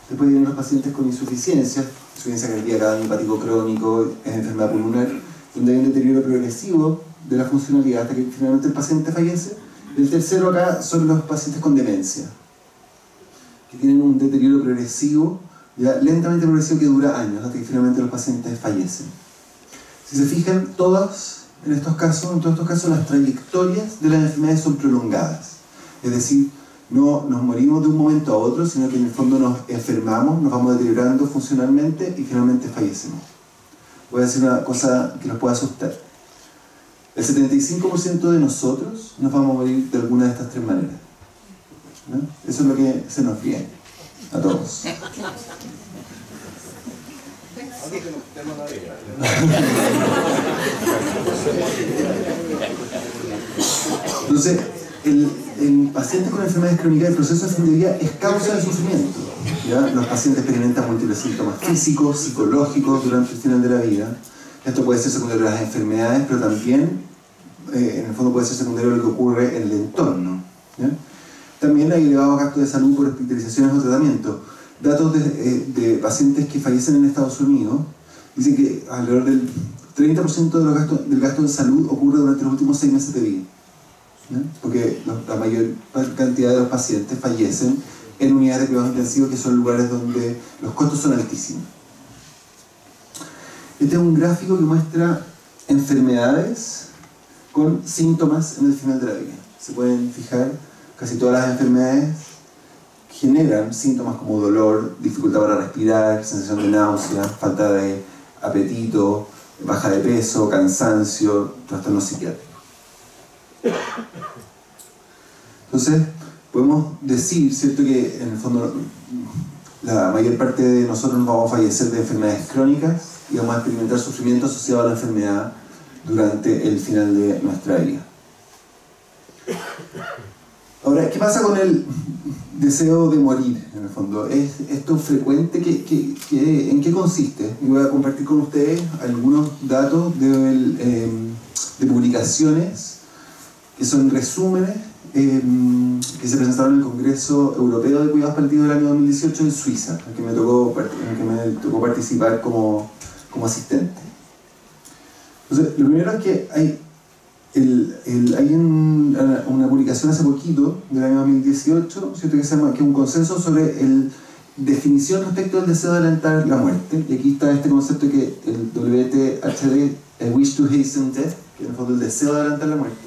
Después vienen los pacientes con insuficiencia, insuficiencia cardíaca, hepático crónico, enfermedad pulmonar, donde hay un deterioro progresivo de la funcionalidad hasta que finalmente el paciente fallece. El tercero acá son los pacientes con demencia, que tienen un deterioro progresivo, ya lentamente progresivo que dura años, hasta que finalmente los pacientes fallecen. Si se fijan, todas, en estos casos, en todos estos casos, las trayectorias de las enfermedades son prolongadas. Es decir, no nos morimos de un momento a otro, sino que en el fondo nos enfermamos, nos vamos deteriorando funcionalmente y finalmente fallecemos. Voy a decir una cosa que nos puede asustar. El 75% de nosotros nos vamos a morir de alguna de estas tres maneras. Eso es lo que se nos viene a todos. Entonces, el, en pacientes con enfermedades crónicas, el proceso de fin de vida es causa de sufrimiento. ¿ya? Los pacientes experimentan múltiples síntomas físicos, psicológicos durante el final de la vida. Esto puede ser secundario a las enfermedades, pero también, eh, en el fondo, puede ser secundario a lo que ocurre en el entorno. También hay elevados gastos de salud por hospitalizaciones o tratamiento datos de, eh, de, pacientes que fallecen en Estados Unidos dicen que alrededor del 30% de los gastos, del gasto de salud ocurre durante los últimos seis meses de vida. Porque la mayor cantidad de los pacientes fallecen en unidades de cuidados intensivos, que son lugares donde los costos son altísimos. Este es un gráfico que muestra enfermedades con síntomas en el final de la vida. Se pueden fijar, casi todas las enfermedades generan síntomas como dolor, dificultad para respirar, sensación de náusea, falta de apetito, baja de peso, cansancio, trastornos psiquiátricos. Entonces, podemos decir, ¿cierto?, que en el fondo la mayor parte de nosotros nos vamos a fallecer de enfermedades crónicas y vamos a experimentar sufrimiento asociado a la enfermedad durante el final de nuestra vida. Ahora, ¿qué pasa con el deseo de morir, en el fondo? ¿Es esto frecuente? ¿Qué, en qué consiste? Y voy a compartir con ustedes algunos datos de, em, de publicaciones que son resúmenes em, que se presentaron en el Congreso Europeo de Cuidados Paliativos del año 2018 en Suiza, en que me tocó, que me tocó participar como, como asistente. Entonces, lo primero es que hay el, hay una publicación hace poquito, del año 2018, ¿cierto? que se llama que un consenso sobre el definición respecto al deseo de adelantar la muerte. Y aquí está este concepto que el WTHD, el Wish to Hasten Death, que en el fondo el deseo de adelantar la muerte,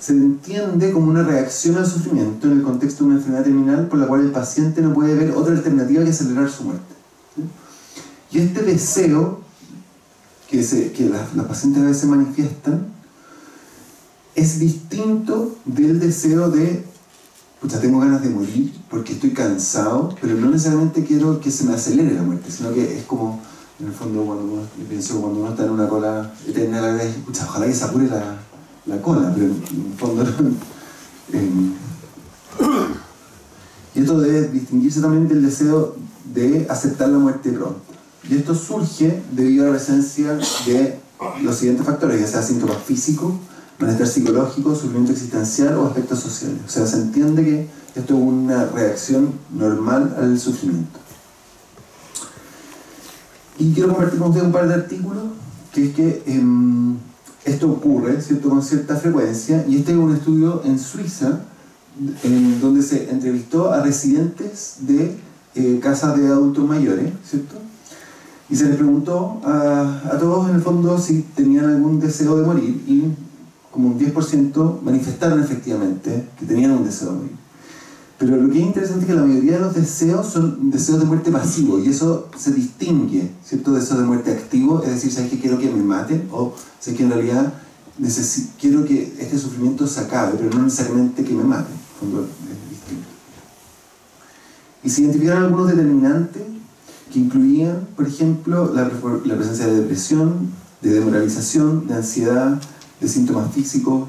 se entiende como una reacción al sufrimiento en el contexto de una enfermedad terminal por la cual el paciente no puede ver otra alternativa que acelerar su muerte. Y este deseo que, se, que las, las pacientes a veces manifiestan es distinto del deseo de, pucha, tengo ganas de morir porque estoy cansado, pero no necesariamente quiero que se me acelere la muerte, sino que es como, en el fondo, cuando uno, pienso cuando uno está en una cola eterna, la pucha, ojalá que se apure la, la cola, pero en el fondo y esto debe distinguirse también del deseo de aceptar la muerte pronto. Y esto surge debido a la presencia de los siguientes factores, ya sea síntomas físicos, malestar psicológico, sufrimiento existencial o aspectos sociales. O sea, se entiende que esto es una reacción normal al sufrimiento. Y quiero compartir con ustedes un par de artículos, que es que em, esto ocurre ¿cierto? con cierta frecuencia, y este es un estudio en Suiza, en donde se entrevistó a residentes de eh, casas de adultos mayores, ¿cierto? Y se les preguntó a, a todos en el fondo si tenían algún deseo de morir, y como un 10% manifestaron efectivamente que tenían un deseo de morir. Pero lo que es interesante es que la mayoría de los deseos son deseos de muerte pasivos y eso se distingue, ¿cierto? Deseo de muerte activo, es decir, ¿sabes que quiero que me maten? O sé que en realidad quiero que este sufrimiento se acabe, pero no necesariamente que me maten. Y se identificaron algunos determinantes que incluían, por ejemplo, la, la presencia de depresión, de demoralización, de ansiedad, de síntomas físicos,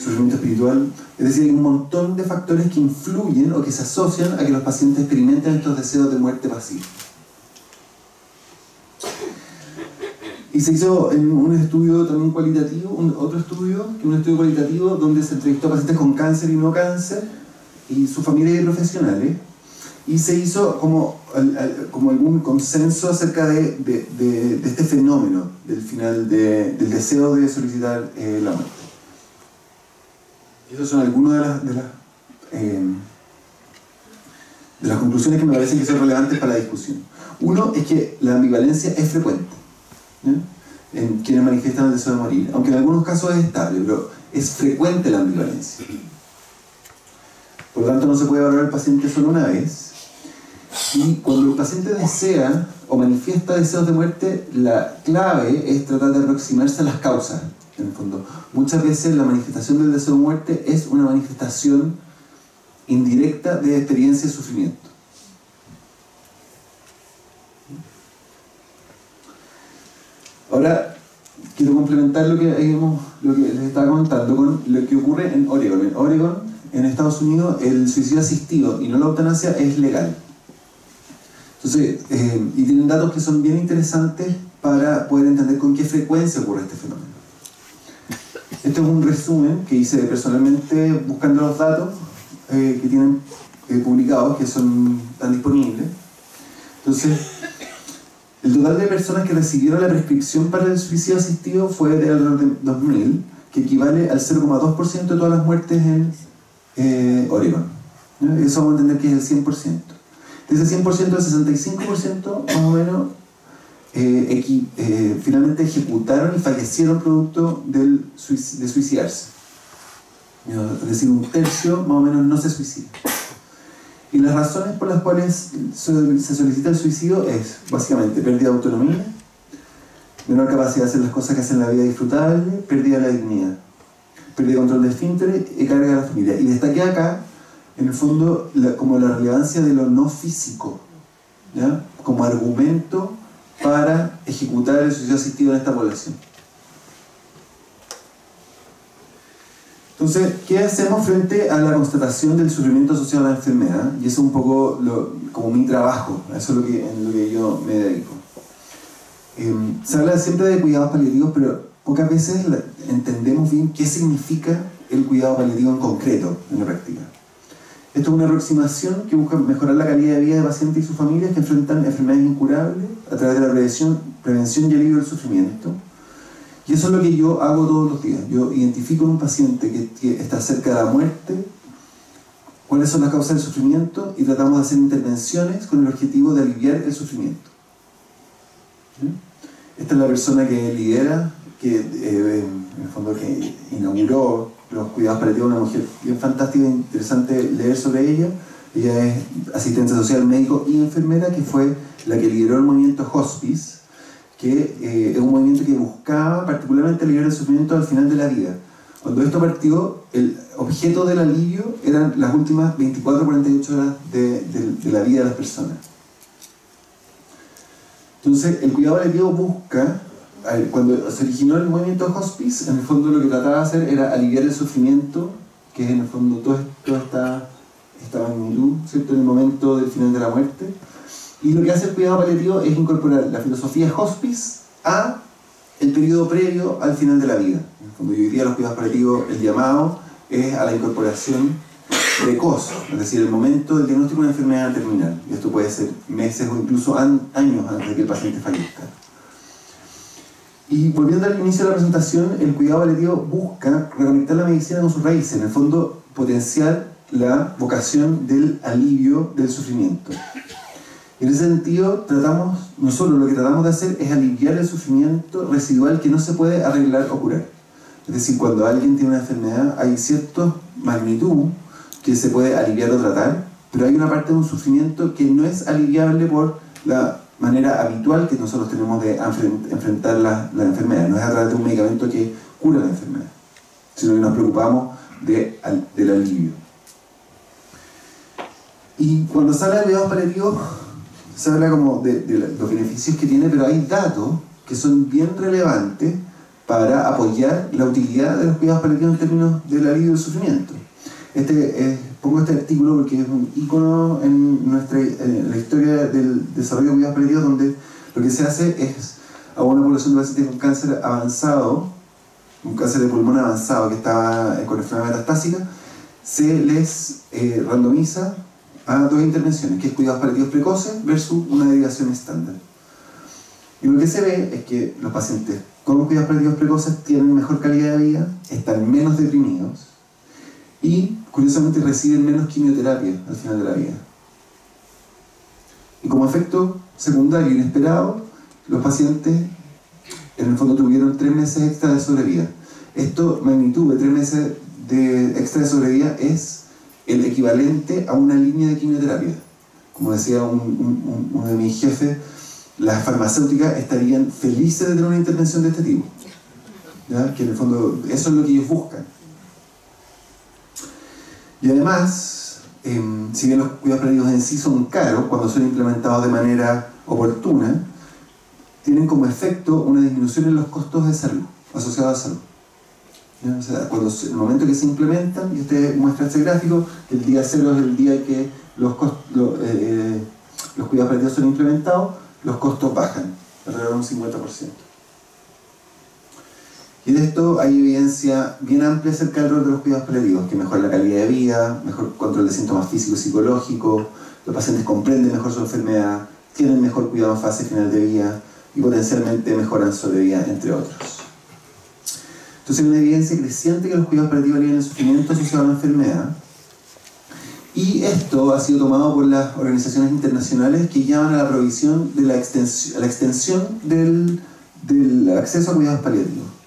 sufrimiento espiritual. Es decir, hay un montón de factores que influyen o que se asocian a que los pacientes experimenten estos deseos de muerte pasiva. Y se hizo en un estudio también cualitativo, otro estudio, que un estudio cualitativo donde se entrevistó a pacientes con cáncer y no cáncer, y su familia y profesionales, y se hizo como, como algún consenso acerca de, de, de, este fenómeno del final del deseo de solicitar eh, la muerte. Esas son algunas de las, de las, eh, de las conclusiones que me parecen que son relevantes para la discusión. Uno es que la ambivalencia es frecuente en quienes manifiestan el deseo de morir, aunque en algunos casos es estable, pero es frecuente la ambivalencia. Por lo tanto, no se puede evaluar al paciente solo una vez. Y cuando el paciente desea o manifiesta deseos de muerte, la clave es tratar de aproximarse a las causas en el fondo. Muchas veces la manifestación del deseo de muerte es una manifestación indirecta de experiencia de sufrimiento. Ahora, quiero complementar lo que, les estaba contando con lo que ocurre en Oregon. En Oregon, en Estados Unidos, el suicidio asistido y no la eutanasia es legal. Entonces, eh, y tienen datos que son bien interesantes para poder entender con qué frecuencia ocurre este fenómeno. Este es un resumen que hice personalmente buscando los datos eh, que tienen eh, publicados, que son tan disponibles. Entonces, el total de personas que recibieron la prescripción para el suicidio asistido fue de alrededor de 2.000, que equivale al 0,2% de todas las muertes en eh, Oregon. Eso vamos a entender que es el 100%. De ese 100%, el 65% más o menos eh, eh, finalmente ejecutaron y fallecieron producto del de suicidarse. Es decir, un tercio más o menos no se suicida. Y las razones por las cuales se solicita el suicidio es básicamente pérdida de autonomía, menor capacidad de hacer las cosas que hacen la vida disfrutable, pérdida de la dignidad, pérdida de control de esfínteres y carga de la familia. Y destaqué acá, en el fondo, como la relevancia de lo no físico, ¿ya? como argumento para ejecutar el suicidio asistido en esta población. Entonces, ¿qué hacemos frente a la constatación del sufrimiento asociado a la enfermedad? Y eso es un poco como mi trabajo, eso es lo que, en lo que yo me dedico. Em, se habla siempre de cuidados paliativos, pero pocas veces entendemos bien qué significa el cuidado paliativo en concreto en la práctica. Esto es una aproximación que busca mejorar la calidad de vida de pacientes y sus familias que enfrentan enfermedades incurables a través de la prevención, prevención y alivio del sufrimiento. Y eso es lo que yo hago todos los días. Yo identifico a un paciente que, está cerca de la muerte, cuáles son las causas del sufrimiento y tratamos de hacer intervenciones con el objetivo de aliviar el sufrimiento. Esta es la persona que lidera, que eh, en el fondo que inauguró los cuidados paliativos, una mujer bien fantástica, interesante leer sobre ella. Ella es asistente social, médico y enfermera, que fue la que lideró el movimiento Hospice, que eh, es un movimiento que buscaba particularmente aliviar el sufrimiento al final de la vida. Cuando esto partió, el objeto del alivio eran las últimas 24 48 horas de, de la vida de las personas. Entonces, el cuidado paliativo busca cuando se originó el movimiento hospice, en el fondo lo que trataba de hacer era aliviar el sufrimiento, que es en el fondo toda, esta, esta magnitud, ¿cierto? en el momento del final de la muerte. Y lo que hace el cuidado paliativo es incorporar la filosofía hospice a el periodo previo al final de la vida. Fondo, hoy día los cuidados paliativos, el llamado es a la incorporación precoz, es decir, el momento del diagnóstico de una enfermedad terminal. Y esto puede ser meses o incluso años antes de que el paciente fallezca. Y volviendo al inicio de la presentación, el cuidado paliativo busca reconectar la medicina con sus raíces, en el fondo potenciar la vocación del alivio del sufrimiento. En ese sentido, tratamos, nosotros lo que tratamos de hacer es aliviar el sufrimiento residual que no se puede arreglar o curar. Es decir, cuando alguien tiene una enfermedad hay cierta magnitud que se puede aliviar o tratar, pero hay una parte de un sufrimiento que no es aliviable por la manera habitual que nosotros tenemos de enfrentar la, la enfermedad. No es a través de un medicamento que cura la enfermedad, sino que nos preocupamos de, del alivio. Y cuando se habla de cuidados paliativos, se habla como de, los beneficios que tiene, pero hay datos que son bien relevantes para apoyar la utilidad de los cuidados paliativos en términos del alivio del sufrimiento. Este, pongo este artículo porque es un icono en, nuestra, la historia del desarrollo de cuidados paliativos donde lo que se hace es a una población de pacientes con cáncer avanzado, un cáncer de pulmón avanzado que estaba con enfermedad metastásica, se les eh, randomiza a dos intervenciones, que es cuidados paliativos precoces versus una derivación estándar. Y lo que se ve es que los pacientes con cuidados paliativos precoces tienen mejor calidad de vida, están menos deprimidos y, curiosamente, reciben menos quimioterapia al final de la vida. Y como efecto secundario inesperado, los pacientes en el fondo tuvieron tres meses extra de sobrevida. Esto, magnitud de tres meses de extra de sobrevida, es el equivalente a una línea de quimioterapia. Como decía uno de mis jefes, las farmacéuticas estarían felices de tener una intervención de este tipo. Que en el fondo eso es lo que ellos buscan. Y además, em, si bien los cuidados paliativos en sí son caros, cuando son implementados de manera oportuna, tienen como efecto una disminución en los costos de salud, asociados a salud. O sea, cuando, el momento que se implementan, y usted muestra este gráfico, el día cero es el día que los, eh, eh, cuidados paliativos son implementados, los costos bajan, alrededor de un 50%. Y de esto hay evidencia bien amplia acerca del rol de los cuidados paliativos, que mejora la calidad de vida, mejor control de síntomas físicos y psicológicos, los pacientes comprenden mejor su enfermedad, tienen mejor cuidado en fase final de vida y potencialmente mejoran su vida, entre otros. Entonces hay una evidencia creciente que los cuidados paliativos alivian el sufrimiento asociado a la enfermedad, y esto ha sido tomado por las organizaciones internacionales que llaman a la provisión de la extensión, a la extensión del, del acceso a cuidados paliativos.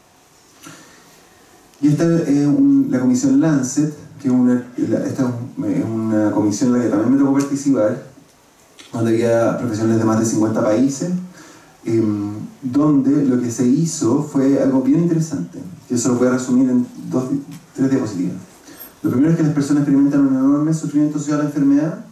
Y esta es la comisión Lancet, que es una, esta es una comisión en la que también me tocó participar, donde había profesionales de más de 50 países, em, donde lo que se hizo fue algo bien interesante, que eso lo voy a resumir en dos, tres diapositivas. Lo primero es que las personas experimentan un enorme sufrimiento asociado a la enfermedad.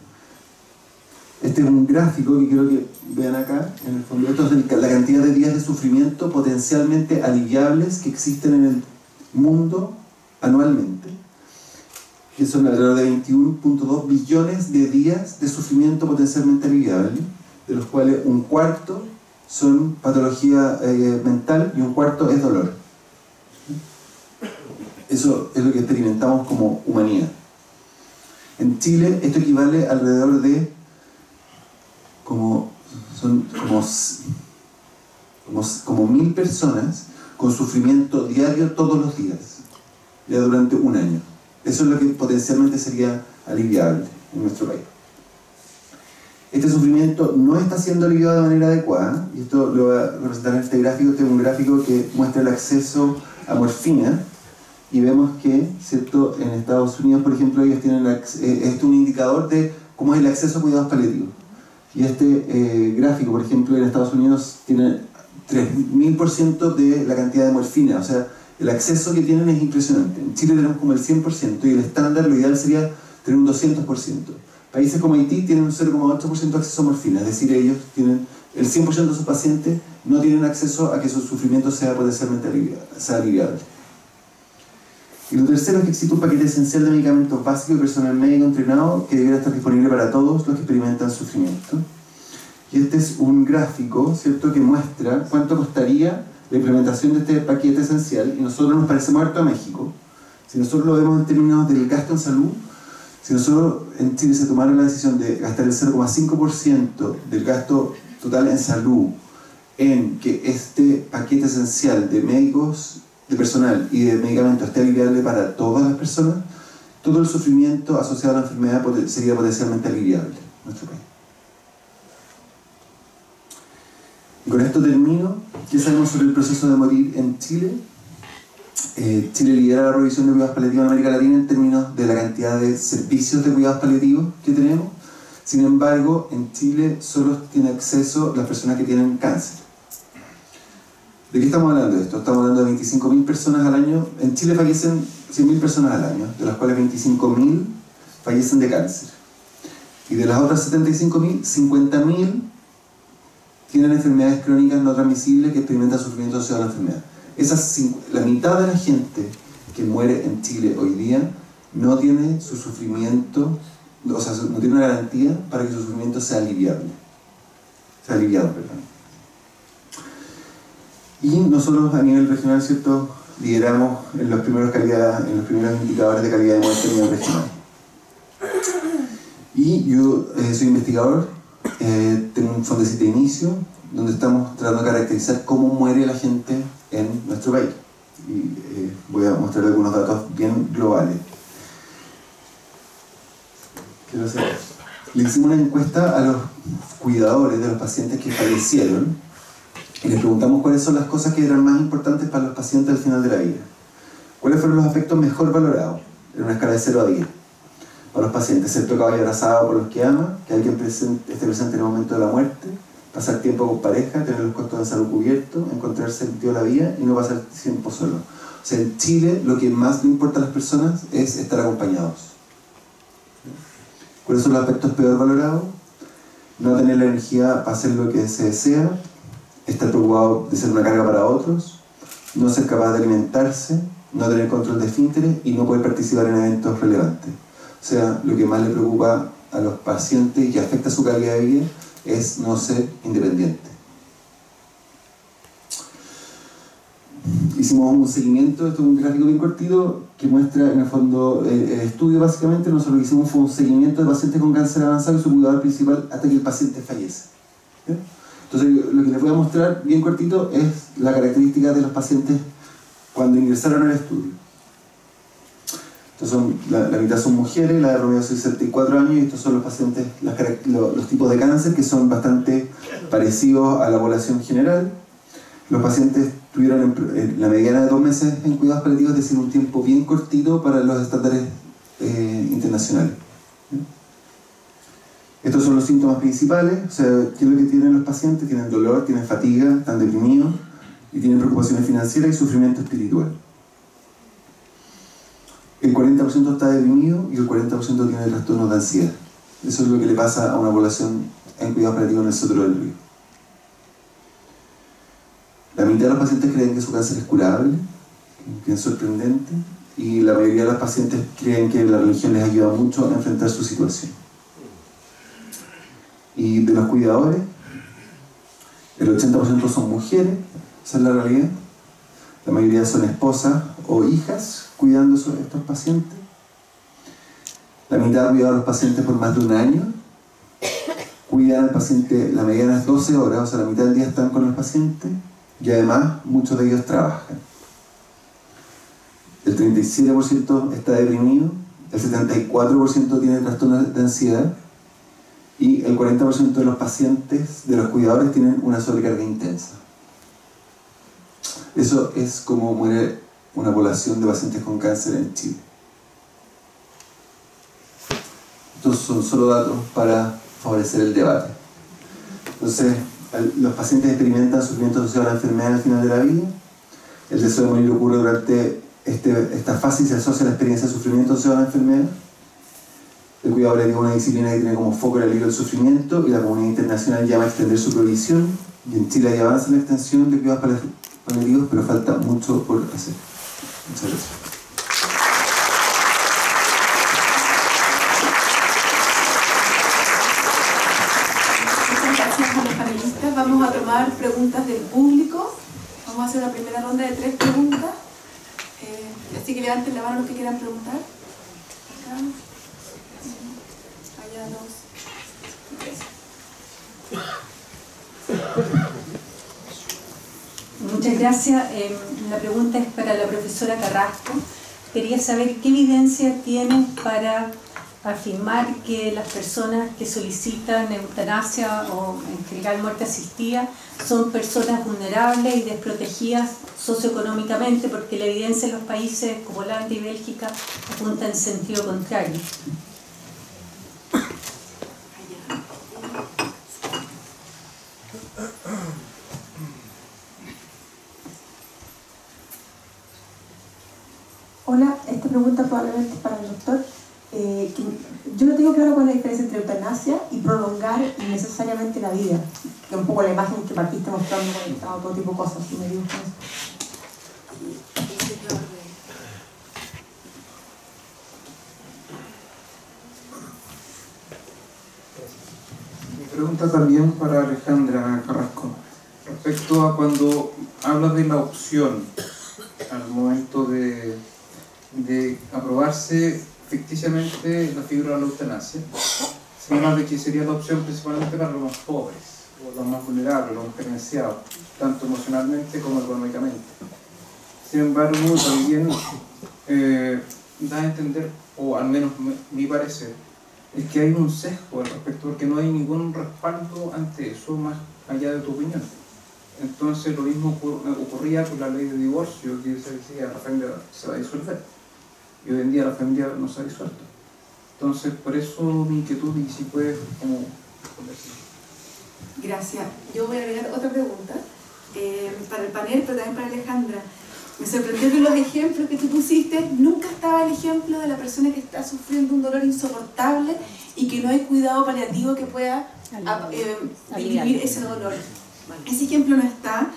Este es un gráfico que quiero que vean acá. En el fondo, esto es la cantidad de días de sufrimiento potencialmente aliviables que existen en el mundo anualmente, que son alrededor de 21.2 billones de días de sufrimiento potencialmente aliviable, de los cuales un cuarto son patología eh, mental y un cuarto es dolor. Eso es lo que experimentamos como humanidad. En Chile esto equivale alrededor de como, son como, como, mil personas con sufrimiento diario todos los días, ya durante un año. Eso es lo que potencialmente sería aliviable en nuestro país. Este sufrimiento no está siendo aliviado de manera adecuada, y esto lo voy a representar en este gráfico. Este es un gráfico que muestra el acceso a morfina y vemos que, ¿cierto? En Estados Unidos, por ejemplo, ellos tienen eh, este un indicador de cómo es el acceso a cuidados paliativos. Y este eh, gráfico, por ejemplo, en Estados Unidos tiene 3000% de la cantidad de morfina, o sea, el acceso que tienen es impresionante. En Chile tenemos como el 100% y el estándar, lo ideal sería tener un 200%. Países como Haití tienen un 0,8% de acceso a morfina, es decir, ellos tienen el 100% de sus pacientes no tienen acceso a que su sufrimiento sea potencialmente aliviable. Y lo tercero es que existe un paquete esencial de medicamentos básicos y personal médico entrenado que debería estar disponible para todos los que experimentan sufrimiento. Y este es un gráfico, ¿cierto?, que muestra cuánto costaría la implementación de este paquete esencial y nosotros nos parece muerto a México. Si nosotros lo vemos en términos del gasto en salud, si nosotros en Chile se tomara la decisión de gastar el 0,5% del gasto total en salud en que este paquete esencial de médicos de personal y de medicamentos esté aliviable para todas las personas, todo el sufrimiento asociado a la enfermedad sería potencialmente aliviable en nuestro país. Y con esto termino. ¿Qué sabemos sobre el proceso de morir en Chile? Eh, Chile lidera la provisión de cuidados paliativos en América Latina en términos de la cantidad de servicios de cuidados paliativos que tenemos. Sin embargo, en Chile solo tiene acceso las personas que tienen cáncer. ¿De qué estamos hablando esto? Estamos hablando de 25.000 personas al año. En Chile fallecen 100.000 personas al año, de las cuales 25.000 fallecen de cáncer. Y de las otras 75.000, 50.000 tienen enfermedades crónicas no transmisibles que experimentan sufrimiento asociado a la enfermedad. Esas, la mitad de la gente que muere en Chile hoy día no tiene su sufrimiento, o sea, no tiene una garantía para que su sufrimiento sea aliviable. Sea aliviado, perdón. Y nosotros a nivel regional, ¿cierto? Lideramos en los primeros, calidad, en los primeros indicadores de calidad de muerte a nivel regional. Y yo eh, soy investigador, eh, tengo un fondecito de inicio, donde estamos tratando de caracterizar cómo muere la gente en nuestro país. Y eh, voy a mostrar algunos datos bien globales. Le hicimos una encuesta a los cuidadores de los pacientes que fallecieron y les preguntamos cuáles son las cosas que eran más importantes para los pacientes al final de la vida. ¿Cuáles fueron los aspectos mejor valorados en una escala de 0 a 10? Para los pacientes, ser tocado y abrazado por los que ama, que alguien esté presente en el momento de la muerte, pasar tiempo con pareja, tener los costos de salud cubiertos, encontrar sentido a la vida y no pasar tiempo solo. O sea, en Chile lo que más le importa a las personas es estar acompañados. ¿Cuáles son los aspectos peor valorados? No tener la energía para hacer lo que se desea, estar preocupado de ser una carga para otros, no ser capaz de alimentarse, no tener control de esfínteres y no poder participar en eventos relevantes. Sea, lo que más le preocupa a los pacientes y que afecta su calidad de vida es no ser independiente. Hicimos un seguimiento, esto es un gráfico bien cortito que muestra en el fondo el, estudio básicamente, nosotros lo que hicimos fue un seguimiento de pacientes con cáncer avanzado y su cuidador principal hasta que el paciente fallece. Entonces lo que les voy a mostrar bien cortito es la característica de los pacientes cuando ingresaron al estudio. Son, la, mitad son mujeres, la de Romeo 64 años y estos son los pacientes, los, tipos de cáncer que son bastante parecidos a la población general. Los pacientes tuvieron la mediana de dos meses en cuidados paliativos, es decir, un tiempo bien cortito para los estándares eh, internacionales. Estos son los síntomas principales, o sea, ¿qué es lo que tienen los pacientes? Tienen dolor, tienen fatiga, están deprimidos y tienen preocupaciones financieras y sufrimiento espiritual. El 40% está deprimido y el 40% tiene trastornos de ansiedad. Eso es lo que le pasa a una población en cuidado operativo en el centro del río. La mitad de los pacientes creen que su cáncer es curable, que es sorprendente, y la mayoría de los pacientes creen que la religión les ayuda mucho a enfrentar su situación. Y de los cuidadores, el 80% son mujeres, esa es la realidad. La mayoría son esposas o hijas cuidando a estos pacientes. La mitad cuida a los pacientes por más de un año. Cuidan al paciente, la mediana es 12 horas, o sea, la mitad del día están con el paciente. Y además, muchos de ellos trabajan. El 37% está deprimido, el 74% tiene trastornos de ansiedad y el 40% de los pacientes, de los cuidadores, tienen una sobrecarga intensa. Eso es como muere una población de pacientes con cáncer en Chile. Estos son solo datos para favorecer el debate. Entonces, los pacientes experimentan sufrimiento asociado a la enfermedad al final de la vida. El deseo de morir ocurre durante este, esta fase y se asocia a la experiencia de sufrimiento asociado a la enfermedad. El cuidado es una disciplina que tiene como foco el alivio del sufrimiento y la comunidad internacional llama a extender su provisión y en Chile hay avanza la extensión de cuidados paliativos, pero falta mucho por hacer. Muchas gracias. Los panelistas. Vamos a tomar preguntas del público. Vamos a hacer la primera ronda de tres preguntas. Eh, así que levanten la mano los que quieran preguntar. Muchas gracias. Eh, la pregunta es para la profesora Carrasco. Quería saber qué evidencia tiene para afirmar que las personas que solicitan eutanasia o en general muerte asistida son personas vulnerables y desprotegidas socioeconómicamente porque la evidencia en los países como Holanda y Bélgica apunta en sentido contrario. Hola, esta pregunta probablemente es para el doctor. Eh, yo no tengo claro cuál es la diferencia entre eutanasia y prolongar innecesariamente la vida, que es un poco la imagen que partiste mostrando todo tipo de cosas, me Mi pregunta también para Alejandra Carrasco, respecto a cuando hablas de la opción al momento de, de aprobarse ficticiamente la figura de la eutanasia, habla de que sería la opción principalmente para los más pobres, o los más vulnerables, los más carenciados, tanto emocionalmente como económicamente. Sin embargo, también eh, da a entender, o al menos mi parecer, es que hay un sesgo al respecto, porque no hay ningún respaldo ante eso más allá de tu opinión. Entonces lo mismo ocurría con la ley de divorcio, que se decía la se va a disolver y hoy en día la familia no se ha disuelto. Entonces, por eso mi inquietud y si puedes como Gracias. Yo voy a agregar otra pregunta eh, para el panel, pero también para Alejandra. Me sorprendió que los ejemplos que tú pusiste, nunca estaba el ejemplo de la persona que está sufriendo un dolor insoportable y que no hay cuidado paliativo que pueda eh, disminuir ese dolor. Ese ejemplo no está.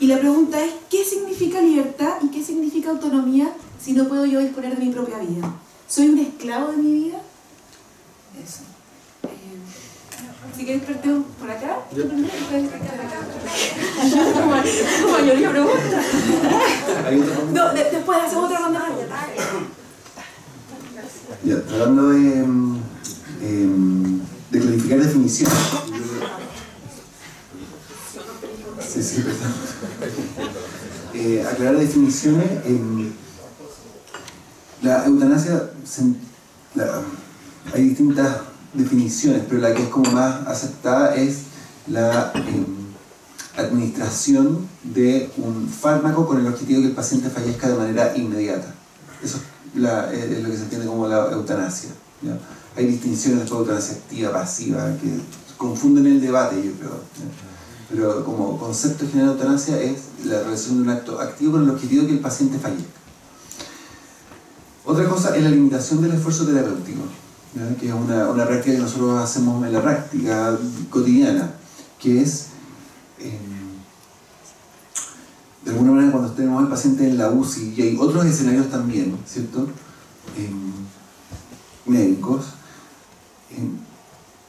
Y la pregunta es, ¿qué significa libertad y qué significa autonomía si no puedo yo disponer de mi propia vida? ¿Soy un esclavo de mi vida? Eso. Eh, si quieres parte por acá, yo mayoría pregunta. No, de, después hacemos otra ronda. Ya, tratando de, eh, de clarificar definiciones. Sí, sí, perdón. Eh, aclarar definiciones. Eh, la eutanasia, hay distintas definiciones, pero la que es como más aceptada es la em, administración de un fármaco con el objetivo de que el paciente fallezca de manera inmediata. Eso es, lo que se entiende como la eutanasia. Hay distinciones de eutanasia activa, pasiva, que confunden el debate, yo creo. Pero como concepto general de eutanasia es la realización de un acto activo con el objetivo de que el paciente fallezca. Otra cosa es la limitación del esfuerzo terapéutico, que es una, una, práctica que nosotros hacemos en la práctica cotidiana, que es, em, de alguna manera, cuando tenemos al paciente en la UCI, y hay otros escenarios también, ¿cierto? Em, médicos, em,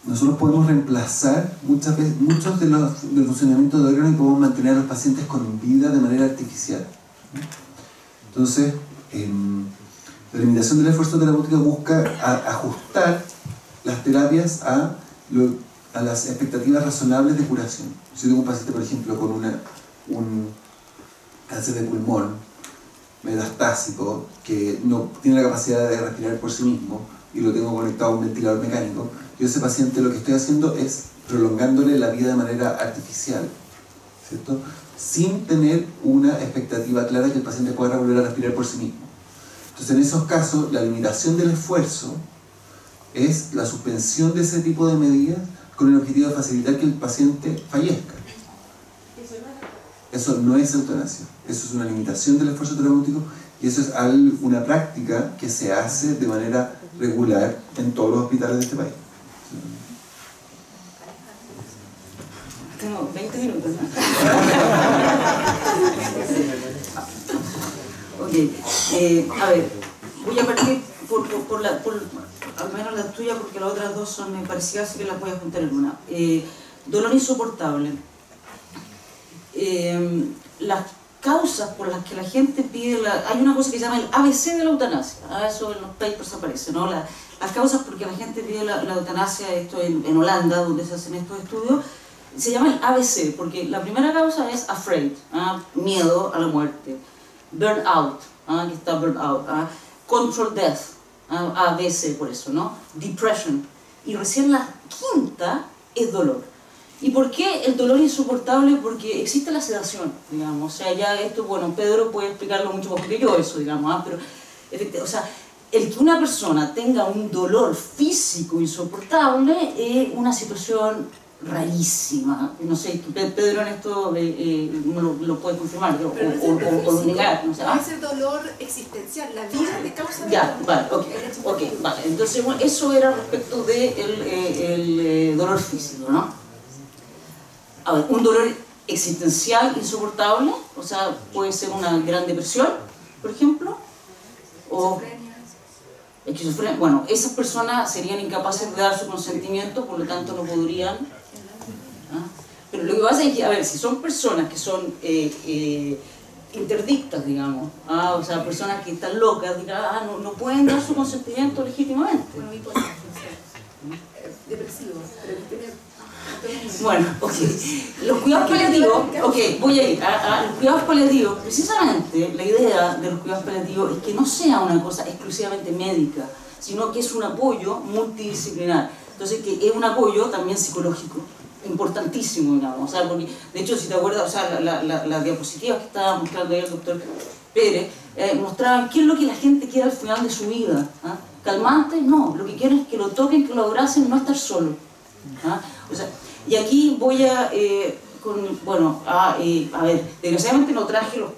nosotros podemos reemplazar muchas veces, muchos de los, del funcionamiento de órganos y podemos mantener a los pacientes con vida de manera artificial. Entonces, la limitación del esfuerzo terapéutico busca ajustar las terapias a, las expectativas razonables de curación. Si tengo un paciente, por ejemplo, con un cáncer de pulmón metastásico que no tiene la capacidad de respirar por sí mismo y lo tengo conectado a un ventilador mecánico, yo a ese paciente lo que estoy haciendo es prolongándole la vida de manera artificial, ¿cierto? Sin tener una expectativa clara que el paciente pueda volver a respirar por sí mismo. Entonces, en esos casos, la limitación del esfuerzo es la suspensión de ese tipo de medidas con el objetivo de facilitar que el paciente fallezca. Eso no es eutanasia, eso es una limitación del esfuerzo terapéutico y eso es una práctica que se hace de manera regular en todos los hospitales de este país. Tengo 20 minutos. ok, eh, a ver, voy a partir por, por, la, por, al menos la tuya porque las otras dos son parecidas, así que las voy a juntar en una. Eh, dolor insoportable. Eh, las causas por las que la gente pide, la, hay una cosa que se llama el ABC de la eutanasia, ah, eso en los papers aparece, ¿no? La, las causas por las que la gente pide la, eutanasia, esto en, en, Holanda, donde se hacen estos estudios, se llama el ABC, porque la primera causa es afraid, ¿ah? miedo a la muerte, burnout, ¿ah? que está burnout, ¿ah? control death, A, a veces por eso, ¿no? Depression. Y recién la quinta es dolor. ¿Y por qué el dolor insoportable? Porque existe la sedación, digamos. O sea, ya esto, bueno, Pedro puede explicarlo mucho mejor que yo eso, digamos, ¿ah? pero, o sea, el que una persona tenga un dolor físico insoportable es una situación rarísima. No sé, Pedro en esto eh, eh, lo, lo, puede confirmar o, o, o, negar. No sé. ¿ah? Ese dolor existencial, la vida de causa Ya, vale, ok, okay vale. Entonces, bueno, eso era respecto del de el, eh, dolor físico, ¿no? A ver, un dolor existencial insoportable, o sea, puede ser una gran depresión, por ejemplo, o esquizofrenia. Bueno, esas personas serían incapaces de dar su consentimiento, por lo tanto no podrían. Pero lo que pasa es que, a ver, si son personas que son eh, eh, interdictas, digamos, ¿ah? o sea, personas que están locas, ah, no, no, pueden dar su consentimiento legítimamente. Bueno, ok. Los cuidados paliativos, ok, voy a ir a, los cuidados paliativos. Precisamente la idea de los cuidados paliativos es que no sea una cosa exclusivamente médica, sino que es un apoyo multidisciplinar. Entonces, que es un apoyo también psicológico importantísimo, digamos. O sea, porque, de hecho, si te acuerdas, o sea, las la, la, diapositivas que estaba mostrando ahí el doctor Pérez, eh, mostraban qué es lo que la gente quiere al final de su vida. ¿ah? Calmante, no, lo que quieren es que lo toquen, que lo abracen, no estar solo. ¿ah? O sea, y aquí voy a, eh, con, bueno, a, eh, a ver, desgraciadamente no traje los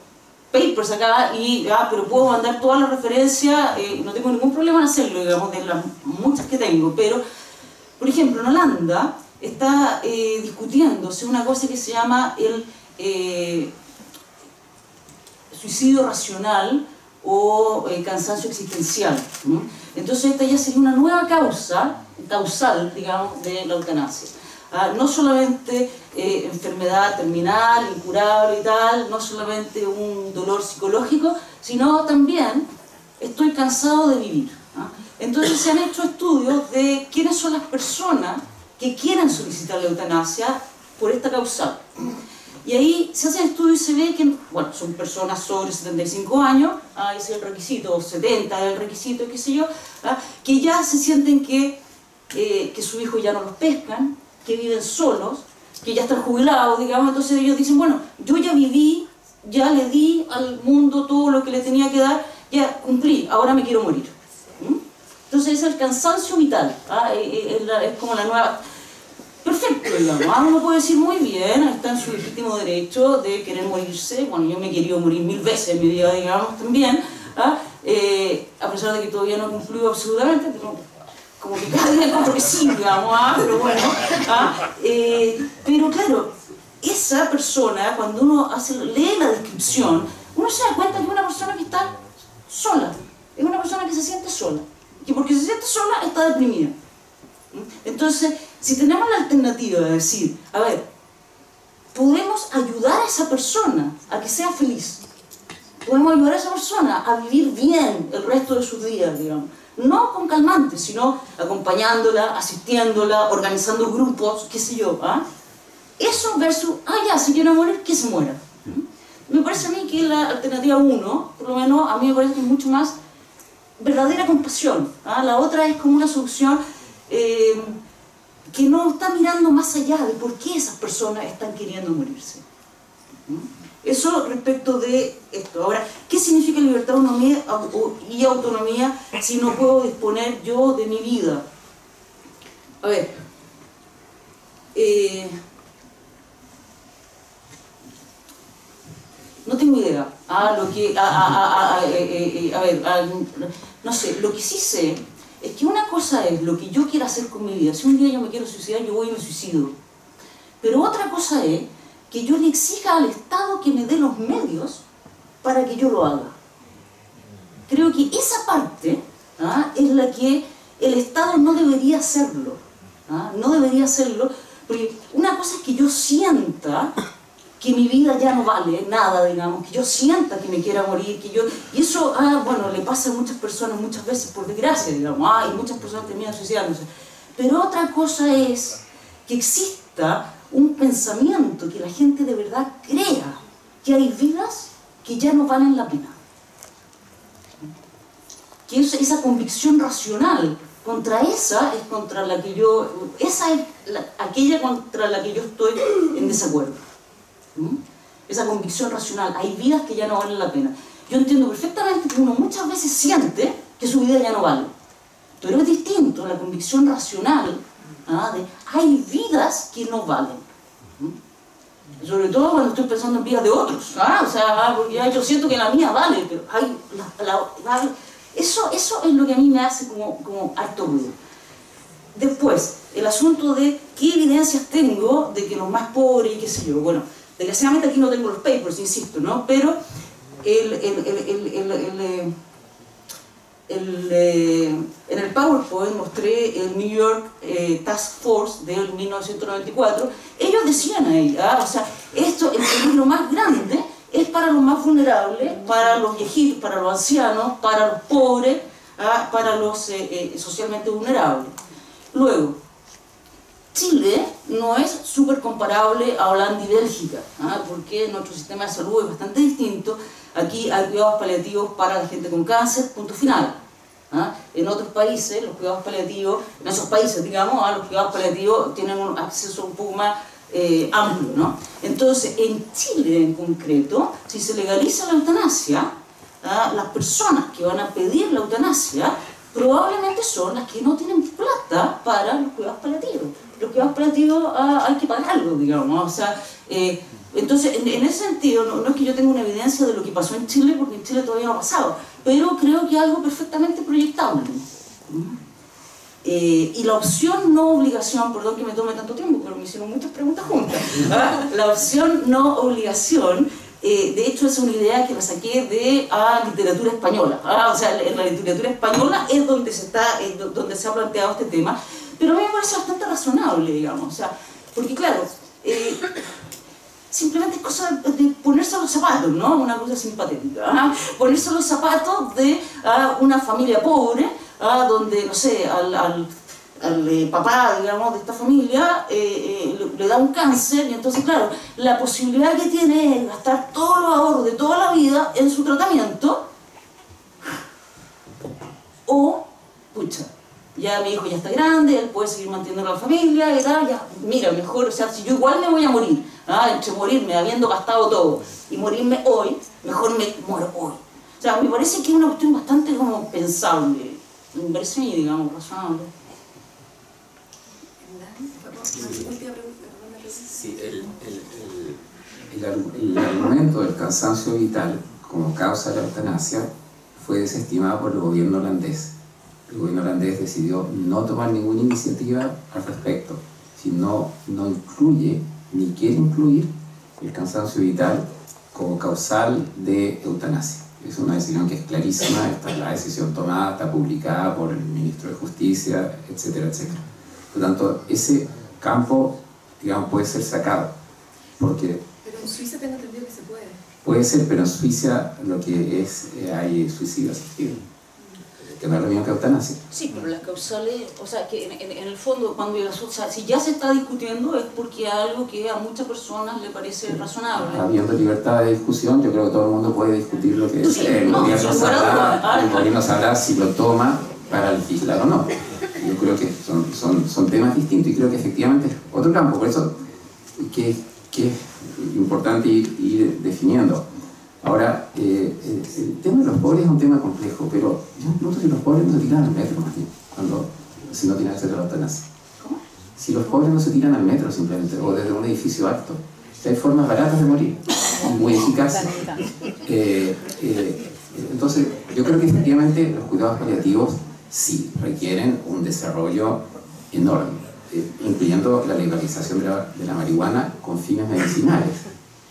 papers acá, y, ah, pero puedo mandar todas las referencias, no tengo ningún problema en hacerlo, digamos, de las muchas que tengo, pero, por ejemplo, en Holanda, está eh, discutiéndose una cosa que se llama el eh, suicidio racional o eh, cansancio existencial. Entonces esta ya sería una nueva causa, causal, digamos, de la eutanasia. Ah, no solamente enfermedad terminal, incurable y tal, no solamente un dolor psicológico, sino también estoy cansado de vivir. ¿ah? Entonces se han hecho estudios de quiénes son las personas que quieran solicitar la eutanasia por esta causa. Y ahí se hace el estudio y se ve que, bueno, son personas sobre 75 años, ah, ese es el requisito, o 70 es el requisito, qué sé yo, ah, que ya se sienten que, eh, que su hijo ya no los pescan, que viven solos, que ya están jubilados, digamos, entonces ellos dicen, bueno, yo ya viví, ya le di al mundo todo lo que le tenía que dar, ya cumplí, ahora me quiero morir. Entonces es el cansancio vital, ¿ah? Eh, eh, es, como la nueva... Perfecto, digamos, ¿ah? uno puede decir muy bien, está en su legítimo derecho de querer morirse, bueno, yo me he querido morir mil veces en mi vida, digamos, también, ¿ah? eh, a pesar de que todavía no he cumplido absolutamente, como que cada día encuentro que sí, digamos, pero bueno, pero claro, esa persona, cuando uno hace, lee la descripción, uno se da cuenta que es una persona que está sola, es una persona que se siente sola que porque se siente sola está deprimida. Entonces, si tenemos la alternativa de decir, a ver, podemos ayudar a esa persona a que sea feliz, podemos ayudar a esa persona a vivir bien el resto de sus días, digamos. No con calmantes, sino acompañándola, asistiéndola, organizando grupos, qué sé yo. ¿ah? Eso versus, ah, ya, si quiere morir, que se muera. Me parece a mí que la alternativa 1, por lo menos a mí me parece mucho más verdadera compasión. ¿ah? La otra es como una solución eh, que no está mirando más allá de por qué esas personas están queriendo morirse. Eso respecto de esto. Ahora, ¿qué significa libertad autonomía y autonomía si no puedo disponer yo de mi vida? A ver, eh, no tengo idea. Ah, lo que, a, eh, eh, a ver, no sé, lo que sí sé es que una cosa es lo que yo quiero hacer con mi vida. Si un día yo me quiero suicidar, yo voy y me suicido. Pero otra cosa es que yo le exija al Estado que me dé los medios para que yo lo haga. Creo que esa parte ¿ah? es la que el Estado no debería hacerlo. ¿ah? No debería hacerlo, porque una cosa es que yo sienta que mi vida ya no vale nada, digamos, que yo sienta que me quiera morir, que yo... Y eso, ah, bueno, le pasa a muchas personas muchas veces, por desgracia, digamos, ah, y muchas personas terminan suicidándose. Pero otra cosa es que exista un pensamiento, que la gente de verdad crea que hay vidas que ya no valen la pena. que es esa convicción racional. Contra esa es contra la que yo, esa es la- aquella contra la que yo estoy en desacuerdo. ¿Mm? Esa convicción racional. Hay vidas que ya no valen la pena. Yo entiendo perfectamente que uno muchas veces siente que su vida ya no vale. Pero es distinto la convicción racional ¿ah? de hay vidas que no valen. ¿Mm? Sobre todo cuando estoy pensando en vidas de otros. ¿ah? O sea, ah, ya yo siento que la mía vale, pero hay, eso, eso es lo que a mí me hace como, como harto ruido. Después, el asunto de qué evidencias tengo de que los más pobres y qué sé yo. Bueno, desgraciadamente aquí no tengo los papers, insisto, ¿no? Pero el, el, el, eh, eh, en el PowerPoint mostré el New York eh, Task Force del 1994. Ellos decían ahí, ¿ah? o sea, esto, el peligro más grande es para los más vulnerables, para los viejitos, para los ancianos, para los pobres, ¿ah? para los eh, socialmente vulnerables. Luego, Chile no es súper comparable a Holanda y Bélgica, ¿ah? porque nuestro sistema de salud es bastante distinto. Aquí hay cuidados paliativos para la gente con cáncer, punto final. ¿ah? En otros países, los cuidados paliativos, en esos países, digamos, ¿ah? los cuidados paliativos tienen un acceso un poco más eh, amplio. ¿no? Entonces, en Chile en concreto, si se legaliza la eutanasia, ¿ah? las personas que van a pedir la eutanasia probablemente son las que no tienen plata para los cuidados paliativos. Los cuidados paliativos ah, hay que pagarlos, digamos. O sea, eh, entonces, en, en ese sentido, no, no es que yo tenga una evidencia de lo que pasó en Chile, porque en Chile todavía no ha pasado, pero creo que algo perfectamente proyectable. ¿Mm? Eh, y la opción no obligación, perdón que me tome tanto tiempo, pero me hicieron muchas preguntas juntas. ¿ah? La opción no obligación, eh, de hecho es una idea que la saqué de ah, literatura española. ¿ah? O sea, en la literatura española es donde se, está, es do- donde se ha planteado este tema, pero a mí me parece bastante razonable, digamos. O sea, porque claro, eh, simplemente es cosa de, ponerse los zapatos, ¿no? Una cosa simpatética. ¿ah? Ponerse los zapatos de ah, una familia pobre, ah, donde, no sé, al, al- al, eh, papá, digamos, de esta familia eh, eh, le, le da un cáncer y entonces, claro, la posibilidad que tiene es gastar todos los ahorros de toda la vida en su tratamiento o, pucha, ya mi hijo ya está grande, él puede seguir manteniendo la familia y tal, ya, mira, mejor, o sea, si yo igual me voy a morir, ¿ah? entre morirme habiendo gastado todo y morirme hoy, mejor me muero hoy. O sea, me parece que es una cuestión bastante como pensable, me parece, digamos, razonable. Sí, el, el, el- el argumento del cansancio vital como causa de la eutanasia fue desestimado por el gobierno holandés. El gobierno holandés decidió no tomar ninguna iniciativa al respecto, si no, no incluye ni quiere incluir el cansancio vital como causal de eutanasia. Es una decisión que es clarísima, esta es la decisión tomada, está publicada por el ministro de Justicia, etcétera, etcétera. Por lo tanto, ese campo, digamos, puede ser sacado, porque Pero en Suiza tengo entendido que se puede. Puede ser, pero en Suiza lo que es, eh, hay suicidio asistido, que no es lo mismo que eutanasia. Sí, pero las causales, o sea, que en, en- en el fondo, cuando el asunto- o sea, si ya se está discutiendo es porque es algo que a muchas personas le parece razonable. Habiendo libertad de discusión, yo creo que todo el mundo puede discutir lo que Sí, desee. El no, gobierno sabrá, el gobierno sabrá si lo toma para legislar o no. Yo creo que son, son, son temas distintos y creo que efectivamente es otro campo. Por eso que, que es importante ir, ir definiendo. Ahora, eh, el, el tema de los pobres es un tema complejo, pero yo pregunto si los pobres no se tiran al metro más bien, cuando, si no tienen acceso a la eutanasia. Si los pobres no se tiran al metro simplemente, o desde un edificio alto. Hay formas baratas de morir, muy eficaces. Eh, eh, entonces, yo creo que efectivamente los cuidados paliativos sí requieren un desarrollo enorme, eh, incluyendo la legalización de la, de la marihuana con fines medicinales,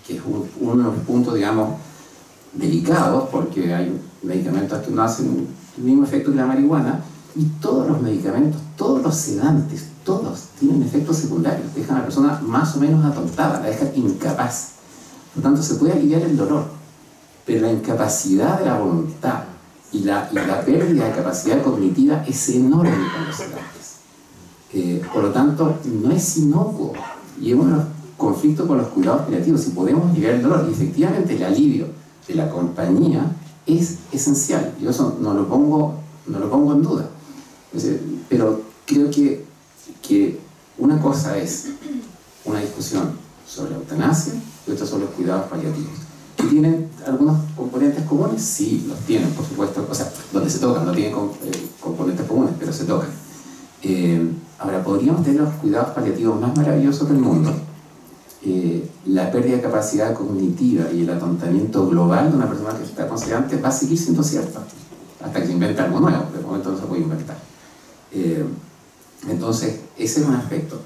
que es un- uno de los puntos, digamos, delicados, porque hay medicamentos que no hacen el mismo efecto que la marihuana, y todos los medicamentos, todos los sedantes, todos tienen efectos secundarios, dejan a la persona más o menos atontada, la dejan incapaz. Por lo tanto, se puede aliviar el dolor, pero la incapacidad de la voluntad y la, y la pérdida de capacidad cognitiva es enorme con los sedantes. Eh, por lo tanto, no es inocuo. Y los conflictos con los cuidados paliativos. Si podemos aliviar el dolor, y efectivamente el alivio de la compañía es esencial. Yo eso no lo pongo no lo pongo en duda. Pero creo que, que una cosa es una discusión sobre la eutanasia y otra sobre los cuidados paliativos. ¿Que tienen algunos componentes comunes? Sí, los tienen, por supuesto. O sea, donde se tocan, no tienen eh, componentes comunes, pero se tocan. Eh, ahora, podríamos tener los cuidados paliativos más maravillosos del mundo. Eh, la pérdida de capacidad cognitiva y el atontamiento global de una persona que está consciente va a seguir siendo cierta, hasta que se invente algo nuevo, de momento no se puede inventar. entonces, ese es un aspecto.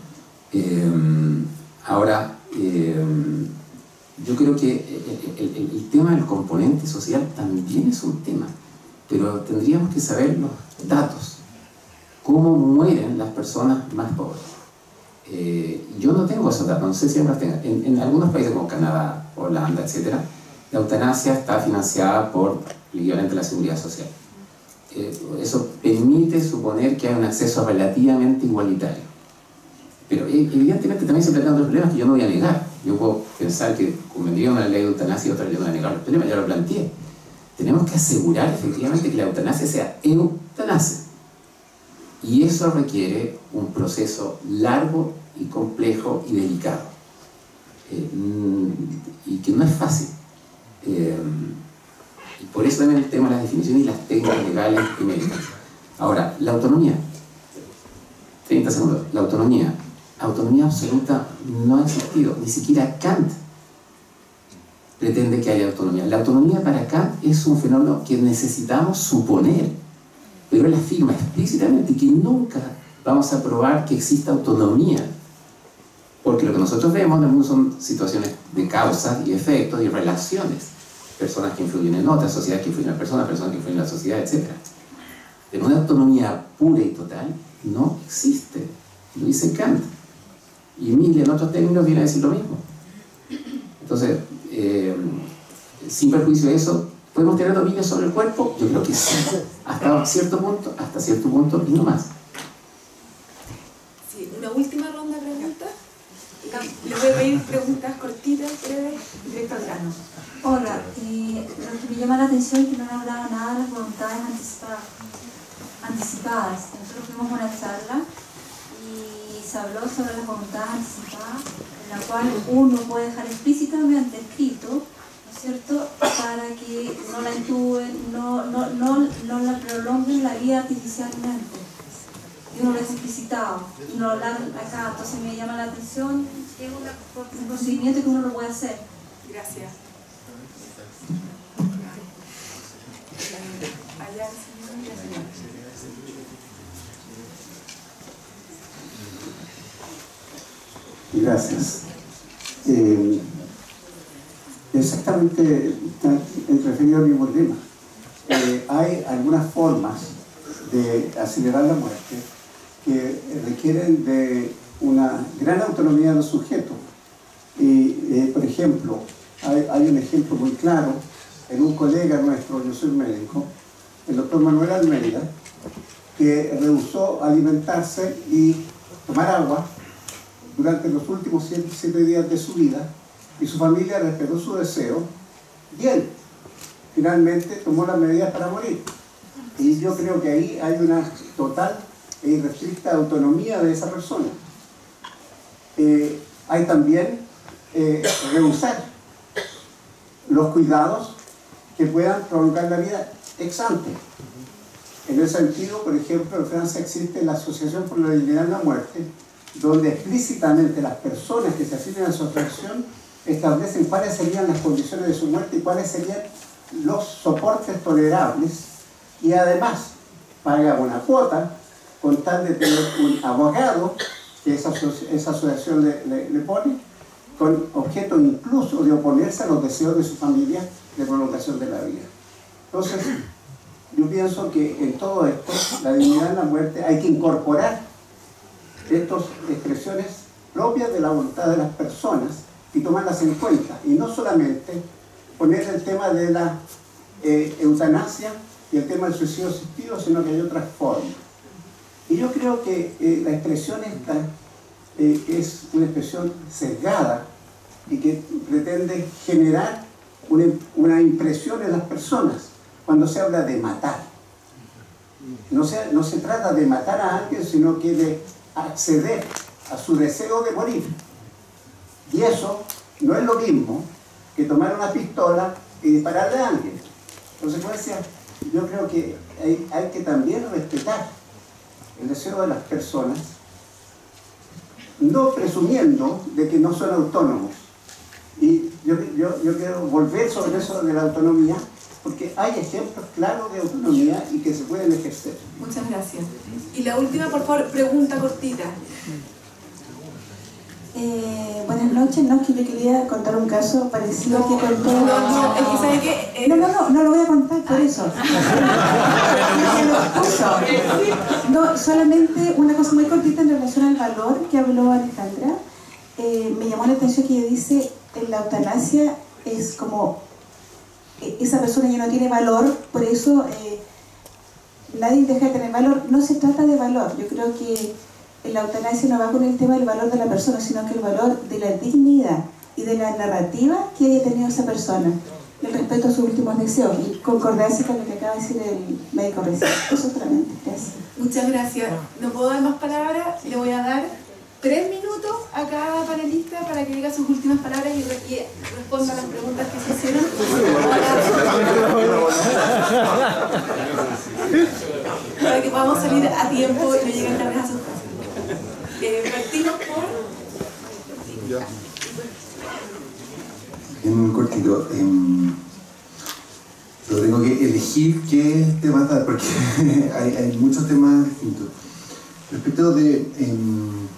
ahora, yo creo que el, tema del componente social también es un tema, pero tendríamos que saber los datos, cómo mueren las personas más pobres. Eh, yo no tengo esos datos, no sé si tenga. En, algunos países como Canadá, Holanda, etc., la eutanasia está financiada por a la seguridad social. Eh, eso permite suponer que hay un acceso relativamente igualitario. Pero eh, evidentemente también se plantean otros problemas que yo no voy a negar. Yo puedo pensar que convendría una ley de eutanasia y otra ley de negar los problemas, ya lo planteé. Tenemos que asegurar efectivamente que la eutanasia sea eutanasia. Y eso requiere un proceso largo y complejo y delicado. Eh, mm, y que no es fácil. Eh, y por eso también el tema de las definiciones y las técnicas legales y médicas. Ahora, la autonomía. 30 segundos. La autonomía autonomía absoluta no ha existido, ni siquiera Kant pretende que haya autonomía. La autonomía para Kant es un fenómeno que necesitamos suponer, pero él afirma explícitamente que nunca vamos a probar que exista autonomía, porque lo que nosotros vemos en el mundo son situaciones de causas y efectos y relaciones, personas que influyen en otras, sociedades que influyen en personas, personas que influyen en la sociedad, etc. Pero una autonomía pura y total no existe, lo dice Kant. Y Mille en otros términos viene a decir lo mismo. Entonces, eh, sin perjuicio de eso, ¿podemos tener dominio sobre el cuerpo? Yo creo que sí, hasta cierto punto, hasta cierto punto y no más. Sí, una última ronda de preguntas. Le voy a pedir preguntas cortitas, breves, directo al grano. Hola, lo que me llama la atención es que no me hablaba nada de las voluntades anticipadas. anticipadas. Nosotros fuimos a una charla se habló sobre las voluntades anticipadas, en la cual uno puede dejar explícitamente escrito, ¿no es cierto?, para que no la no, no, no la prolonguen la vida artificialmente. Y uno lo explicitado, y no lo acá, entonces me llama la atención que es un procedimiento que uno lo puede hacer. Gracias. Gracias. Eh, exactamente, referido al mismo tema. Eh, hay algunas formas de acelerar la muerte que requieren de una gran autonomía de los sujetos. Y, eh, por ejemplo, hay, un ejemplo muy claro en un colega nuestro, yo soy médico, el doctor Manuel Almeida, que rehusó alimentarse y tomar agua durante los últimos siete días de su vida y su familia respetó su deseo y él finalmente tomó las medidas para morir. Y yo creo que ahí hay una total e irrestricta autonomía de esa persona. Eh, hay también eh, rehusar los cuidados que puedan prolongar la vida ex ante. En ese sentido, por ejemplo, en Francia existe la Asociación por la Dignidad de la Muerte, donde explícitamente las personas que se afilian a su asociación establecen cuáles serían las condiciones de su muerte y cuáles serían los soportes tolerables y además paga una cuota con tal de tener un abogado que esa, asociación le, pone con objeto incluso de oponerse a los deseos de su familia de prolongación de la vida. Entonces, yo pienso que en todo esto, la dignidad en la muerte, hay que incorporar estas expresiones propias de la voluntad de las personas y tomarlas en cuenta. Y no solamente poner el tema de la eh, eutanasia y el tema del suicidio asistido, sino que hay otras formas. Y yo creo que eh, la expresión esta eh, es una expresión sesgada y que pretende generar una, impresión en las personas cuando se habla de matar. No se, no se trata de matar a alguien, sino que de acceder a su deseo de morir. Y eso no es lo mismo que tomar una pistola y dispararle a alguien. En consecuencia, yo creo que hay, hay que también respetar el deseo de las personas, no presumiendo de que no son autónomos. Y yo, quiero volver sobre eso de la autonomía, porque hay ejemplos claros de autonomía y que se pueden ejercer. Muchas gracias. Y la última, por favor, pregunta cortita. Eh, buenas noches, no, es que yo quería contar un caso parecido al que contó. No, no, es que sabe que. No, no, no, no lo voy a contar por eso. No, solamente una cosa muy cortita en relación al valor que habló Alejandra. Eh, me llamó la atención que ella dice en la eutanasia es como eh, esa persona ya no tiene valor, por eso eh, nadie deja de tener valor. No se trata de valor, yo creo que la eutanasia no va con el tema del valor de la persona, sino que el valor de la dignidad y de la narrativa que haya tenido esa persona. El respeto a sus últimos deseos y concordancia con lo que acaba de decir el médico recién. Eso solamente. Muchas gracias. No puedo dar más palabras, le voy a dar tres minutos a cada panelista para que diga sus últimas palabras y, re- responda a las preguntas que se hicieron. para que podamos salir a tiempo y no lleguen tarde a sus casas. Eh, por... En cortito, em, pero tengo que elegir qué tema dar, porque hay, muchos temas distintos. Respecto de, em,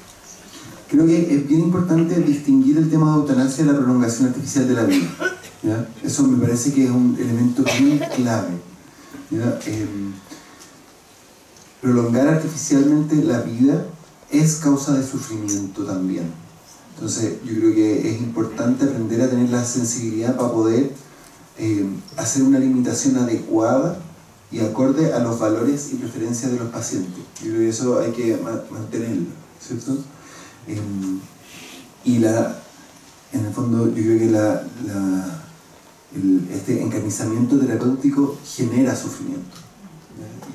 creo que es bien importante distinguir el tema de eutanasia de la prolongación artificial de la vida. Eso me parece que es un elemento bien clave. Em, prolongar artificialmente la vida es causa de sufrimiento también. Entonces yo creo que es importante aprender a tener la sensibilidad para poder eh, hacer una limitación adecuada y acorde a los valores y preferencias de los pacientes. Yo creo que eso hay que ma- mantenerlo, ¿cierto? Em, y la, en el fondo yo creo que la, este encarnizamiento terapéutico genera sufrimiento.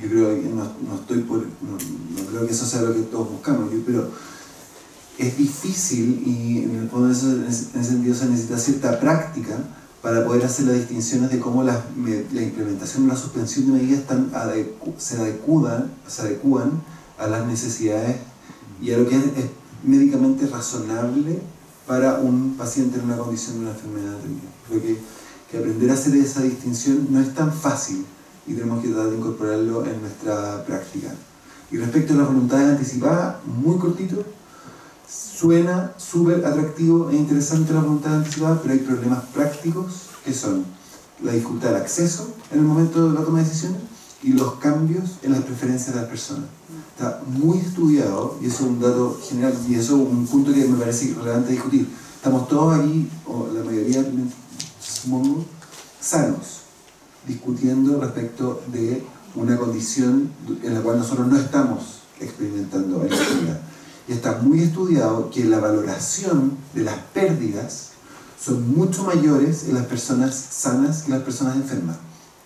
Yo creo que no, no estoy por, no, no creo que eso sea lo que todos buscamos, yo- pero es difícil y en ese en ese sentido se necesita cierta práctica para poder hacer las distinciones de cómo la implementación o la suspensión de medidas se, adecuan, se adecúan a las necesidades y a lo que es, es médicamente razonable para un paciente en una condición de una enfermedad. Creo que, que aprender a hacer esa distinción no es tan fácil y tenemos que tratar de incorporarlo en nuestra práctica. Y respecto a las voluntades anticipadas, muy cortito, Suena súper atractivo e interesante la voluntad anticipada, pero hay problemas prácticos que son la dificultad del acceso en el momento de la toma de decisiones y los cambios en las preferencias de las personas. Está muy estudiado y eso es un dato general y eso es un punto que me parece relevante discutir. Estamos todos aquí, o la mayoría, supongo, sanos, discutiendo respecto de una condición en la cual nosotros no estamos experimentando en la. Y está muy estudiado que la valoración de las pérdidas son mucho mayores en las personas sanas que en las personas enfermas.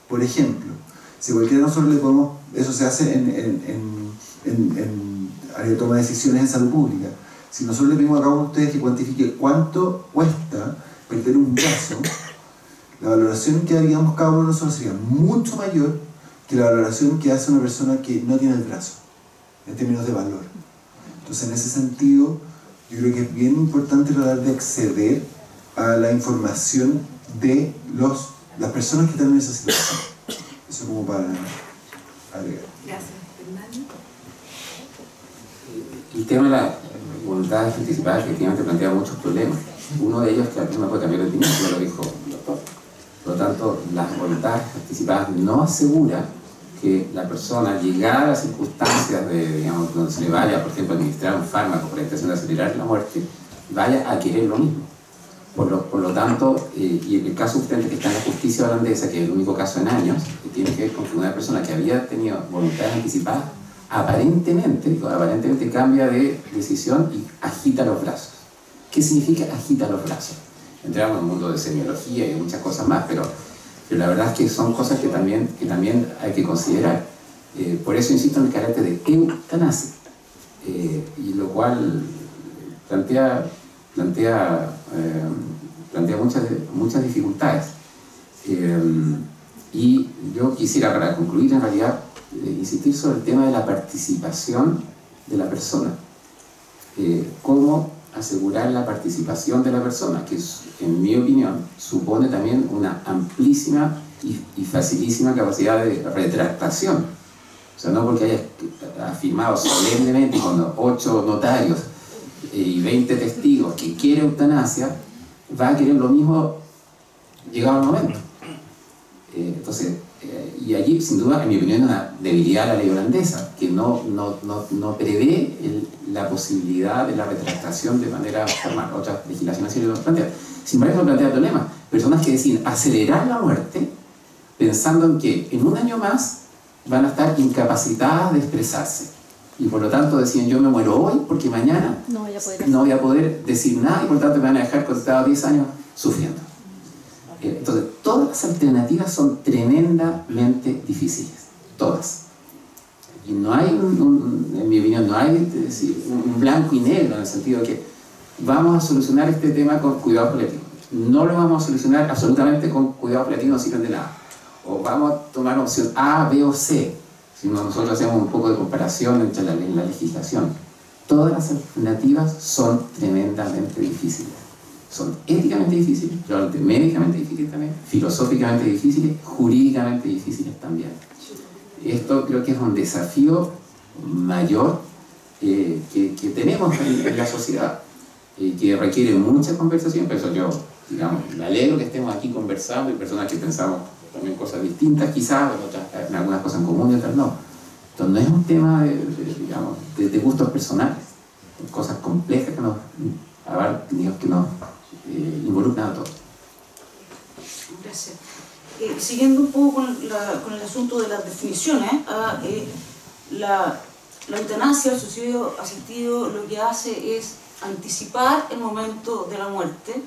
Por ejemplo, si cualquiera de nosotros le podemos, eso se hace en, en, en, en, toma de decisiones en salud pública, si nosotros le pedimos a cada uno de ustedes que cuantifique cuánto cuesta perder un brazo, la valoración que haríamos cada uno de nosotros sería mucho mayor que la valoración que hace una persona que no tiene el brazo, en términos de valor. Entonces, en ese sentido, yo creo que es bien importante tratar de acceder a la información de los, las personas que están en esa situación. Eso como para agregar. Gracias, Fernando. El tema de la voluntad anticipada efectivamente plantea muchos problemas. Uno de ellos es que la persona puede cambiar de opinión, como lo dijo el doctor. Por lo tanto, las voluntades anticipadas no aseguran que la persona, llegada a las circunstancias de, digamos, donde se le vaya, por ejemplo, administrar un fármaco por la intención de acelerar la muerte, vaya a querer lo mismo. Por lo, por lo tanto, eh, y en el caso que está en la justicia holandesa, que es el único caso en años, que tiene que ver con que una persona que había tenido voluntades anticipadas, aparentemente, aparentemente cambia de decisión y agita los brazos. ¿Qué significa agita los brazos? Entramos en un mundo de semiología y muchas cosas más, pero, pero la verdad es que son cosas que también, que también hay que considerar. Eh, por eso insisto en el carácter de eutanasia, eh, y lo cual plantea, plantea, eh, plantea muchas, muchas dificultades. y yo quisiera, para concluir, en realidad, insistir sobre el tema de la participación de la persona. cómo asegurar la participación de la persona, que en mi opinión supone también una amplísima y, facilísima capacidad de retractación. O sea, no porque haya afirmado solemnemente con ocho notarios y 20 testigos que quiere eutanasia, va a querer lo mismo llegado el momento. Eh, entonces, eh, y allí, sin duda, en mi opinión, una debilidad de la ley holandesa, que no, no, no, no prevé la posibilidad de la retractación de manera formal. Otras legislaciones sí lo plantean. Sin embargo, no plantea problema. Personas que deciden acelerar la muerte pensando en que en un año más van a estar incapacitadas de expresarse. Y por lo tanto deciden yo me muero hoy porque mañana no voy a poder, no voy a poder decir nada y por lo tanto me van a dejar conectado 10 años sufriendo. Entonces, todas las alternativas son tremendamente difíciles, todas. Y no hay, en mi opinión, no hay decir, un blanco y negro en el sentido de que vamos a solucionar este tema con cuidado paliativo. No lo vamos a solucionar absolutamente con cuidado paliativo, no sirven de nada. O vamos a tomar opción A, B o C, si nosotros hacemos un poco de comparación entre la, la legislación. Todas las alternativas son tremendamente difíciles son éticamente difíciles, probablemente médicamente difíciles también, filosóficamente difíciles, jurídicamente difíciles también. Esto creo que es un desafío mayor eh, que, tenemos en, la sociedad y que requiere mucha conversación, por yo, digamos, me alegro que estemos aquí conversando y personas que pensamos también cosas distintas quizás, algunas cosas en común y otras no. Entonces no es un tema de, digamos, de, gustos personales, cosas complejas que nos, que nos eh, involucran a todos. Gracias. Eh, siguiendo un poco con, el asunto de las definiciones, ah, eh, la, la, eutanasia, el suicidio asistido, lo que hace es anticipar el momento de la muerte.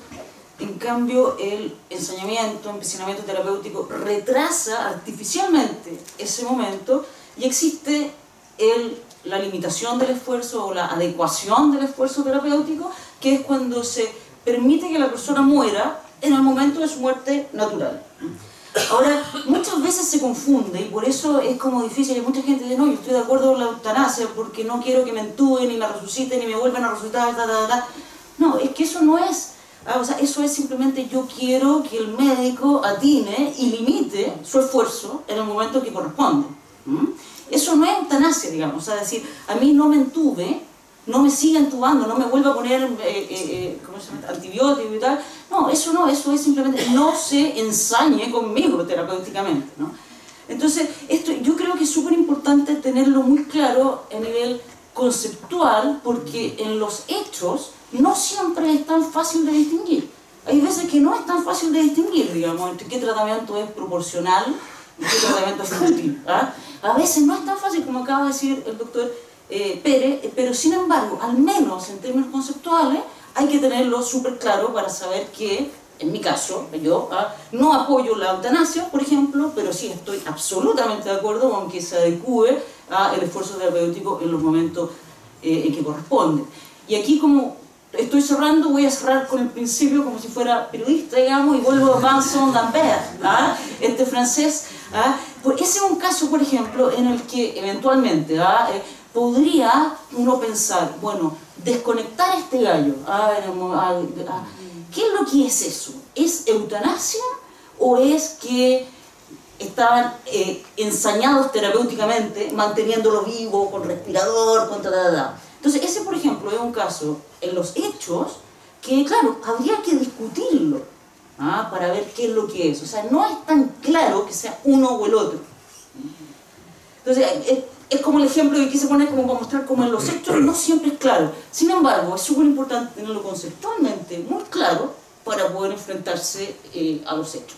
En cambio, el ensañamiento, empecinamiento terapéutico retrasa artificialmente ese momento y existe el, la limitación del esfuerzo o la adecuación del esfuerzo terapéutico, que es cuando se permite que la persona muera en el momento de su muerte natural. Ahora, muchas veces se confunde y por eso es como difícil. Y mucha gente dice, no, yo estoy de acuerdo con la eutanasia porque no quiero que me entúen, ni me resuciten, ni me vuelvan a resucitar, ta, ta, ta. No, es que eso no es. Ah, o sea, eso es simplemente yo quiero que el médico atine y limite su esfuerzo en el momento que corresponde. Eso no es eutanasia, digamos. O sea, decir, a mí no me entube no me siga entubando, no me vuelva a poner eh, eh, eh antibiótico y tal. No, eso no, eso es simplemente no se ensañe conmigo terapéuticamente. ¿no? Entonces, esto, yo creo que es súper importante tenerlo muy claro a nivel conceptual, porque en los hechos no siempre es tan fácil de distinguir. Hay veces que no es tan fácil de distinguir, digamos, entre qué tratamiento es proporcional y qué tratamiento es útil. ¿ah? A veces no es tan fácil, como acaba de decir el doctor eh, Pérez, eh, pero sin embargo, al menos en términos conceptuales, hay que tenerlo súper claro para saber que, en mi caso, yo ah, no apoyo la eutanasia, por ejemplo, pero sí estoy absolutamente de acuerdo con que se adecue al esfuerzo terapéutico en los momentos eh, en que corresponde. Y aquí como estoy cerrando, voy a cerrar con el principio como si fuera periodista, digamos, y vuelvo a Vincent Lambert, ¿ah? este francés. ¿ah? Pues ese es un caso, por ejemplo, en el que eventualmente ¿ah? Podría uno pensar, bueno, desconectar este gallo, ¿qué es lo que es eso? ¿Es eutanasia o es que estaban eh, ensañados terapéuticamente, manteniéndolo vivo, con respirador, con tal, Entonces, ese, por ejemplo, es un caso en los hechos que, claro, habría que discutirlo ¿ah? para ver qué es lo que es. O sea, no es tan claro que sea uno o el otro. Entonces, eh, es como el ejemplo que quise poner como para mostrar cómo en los hechos no siempre es claro. Sin embargo, es súper importante tenerlo conceptualmente muy claro para poder enfrentarse eh, a los hechos.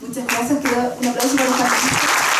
Muchas gracias. Quiero un aplauso para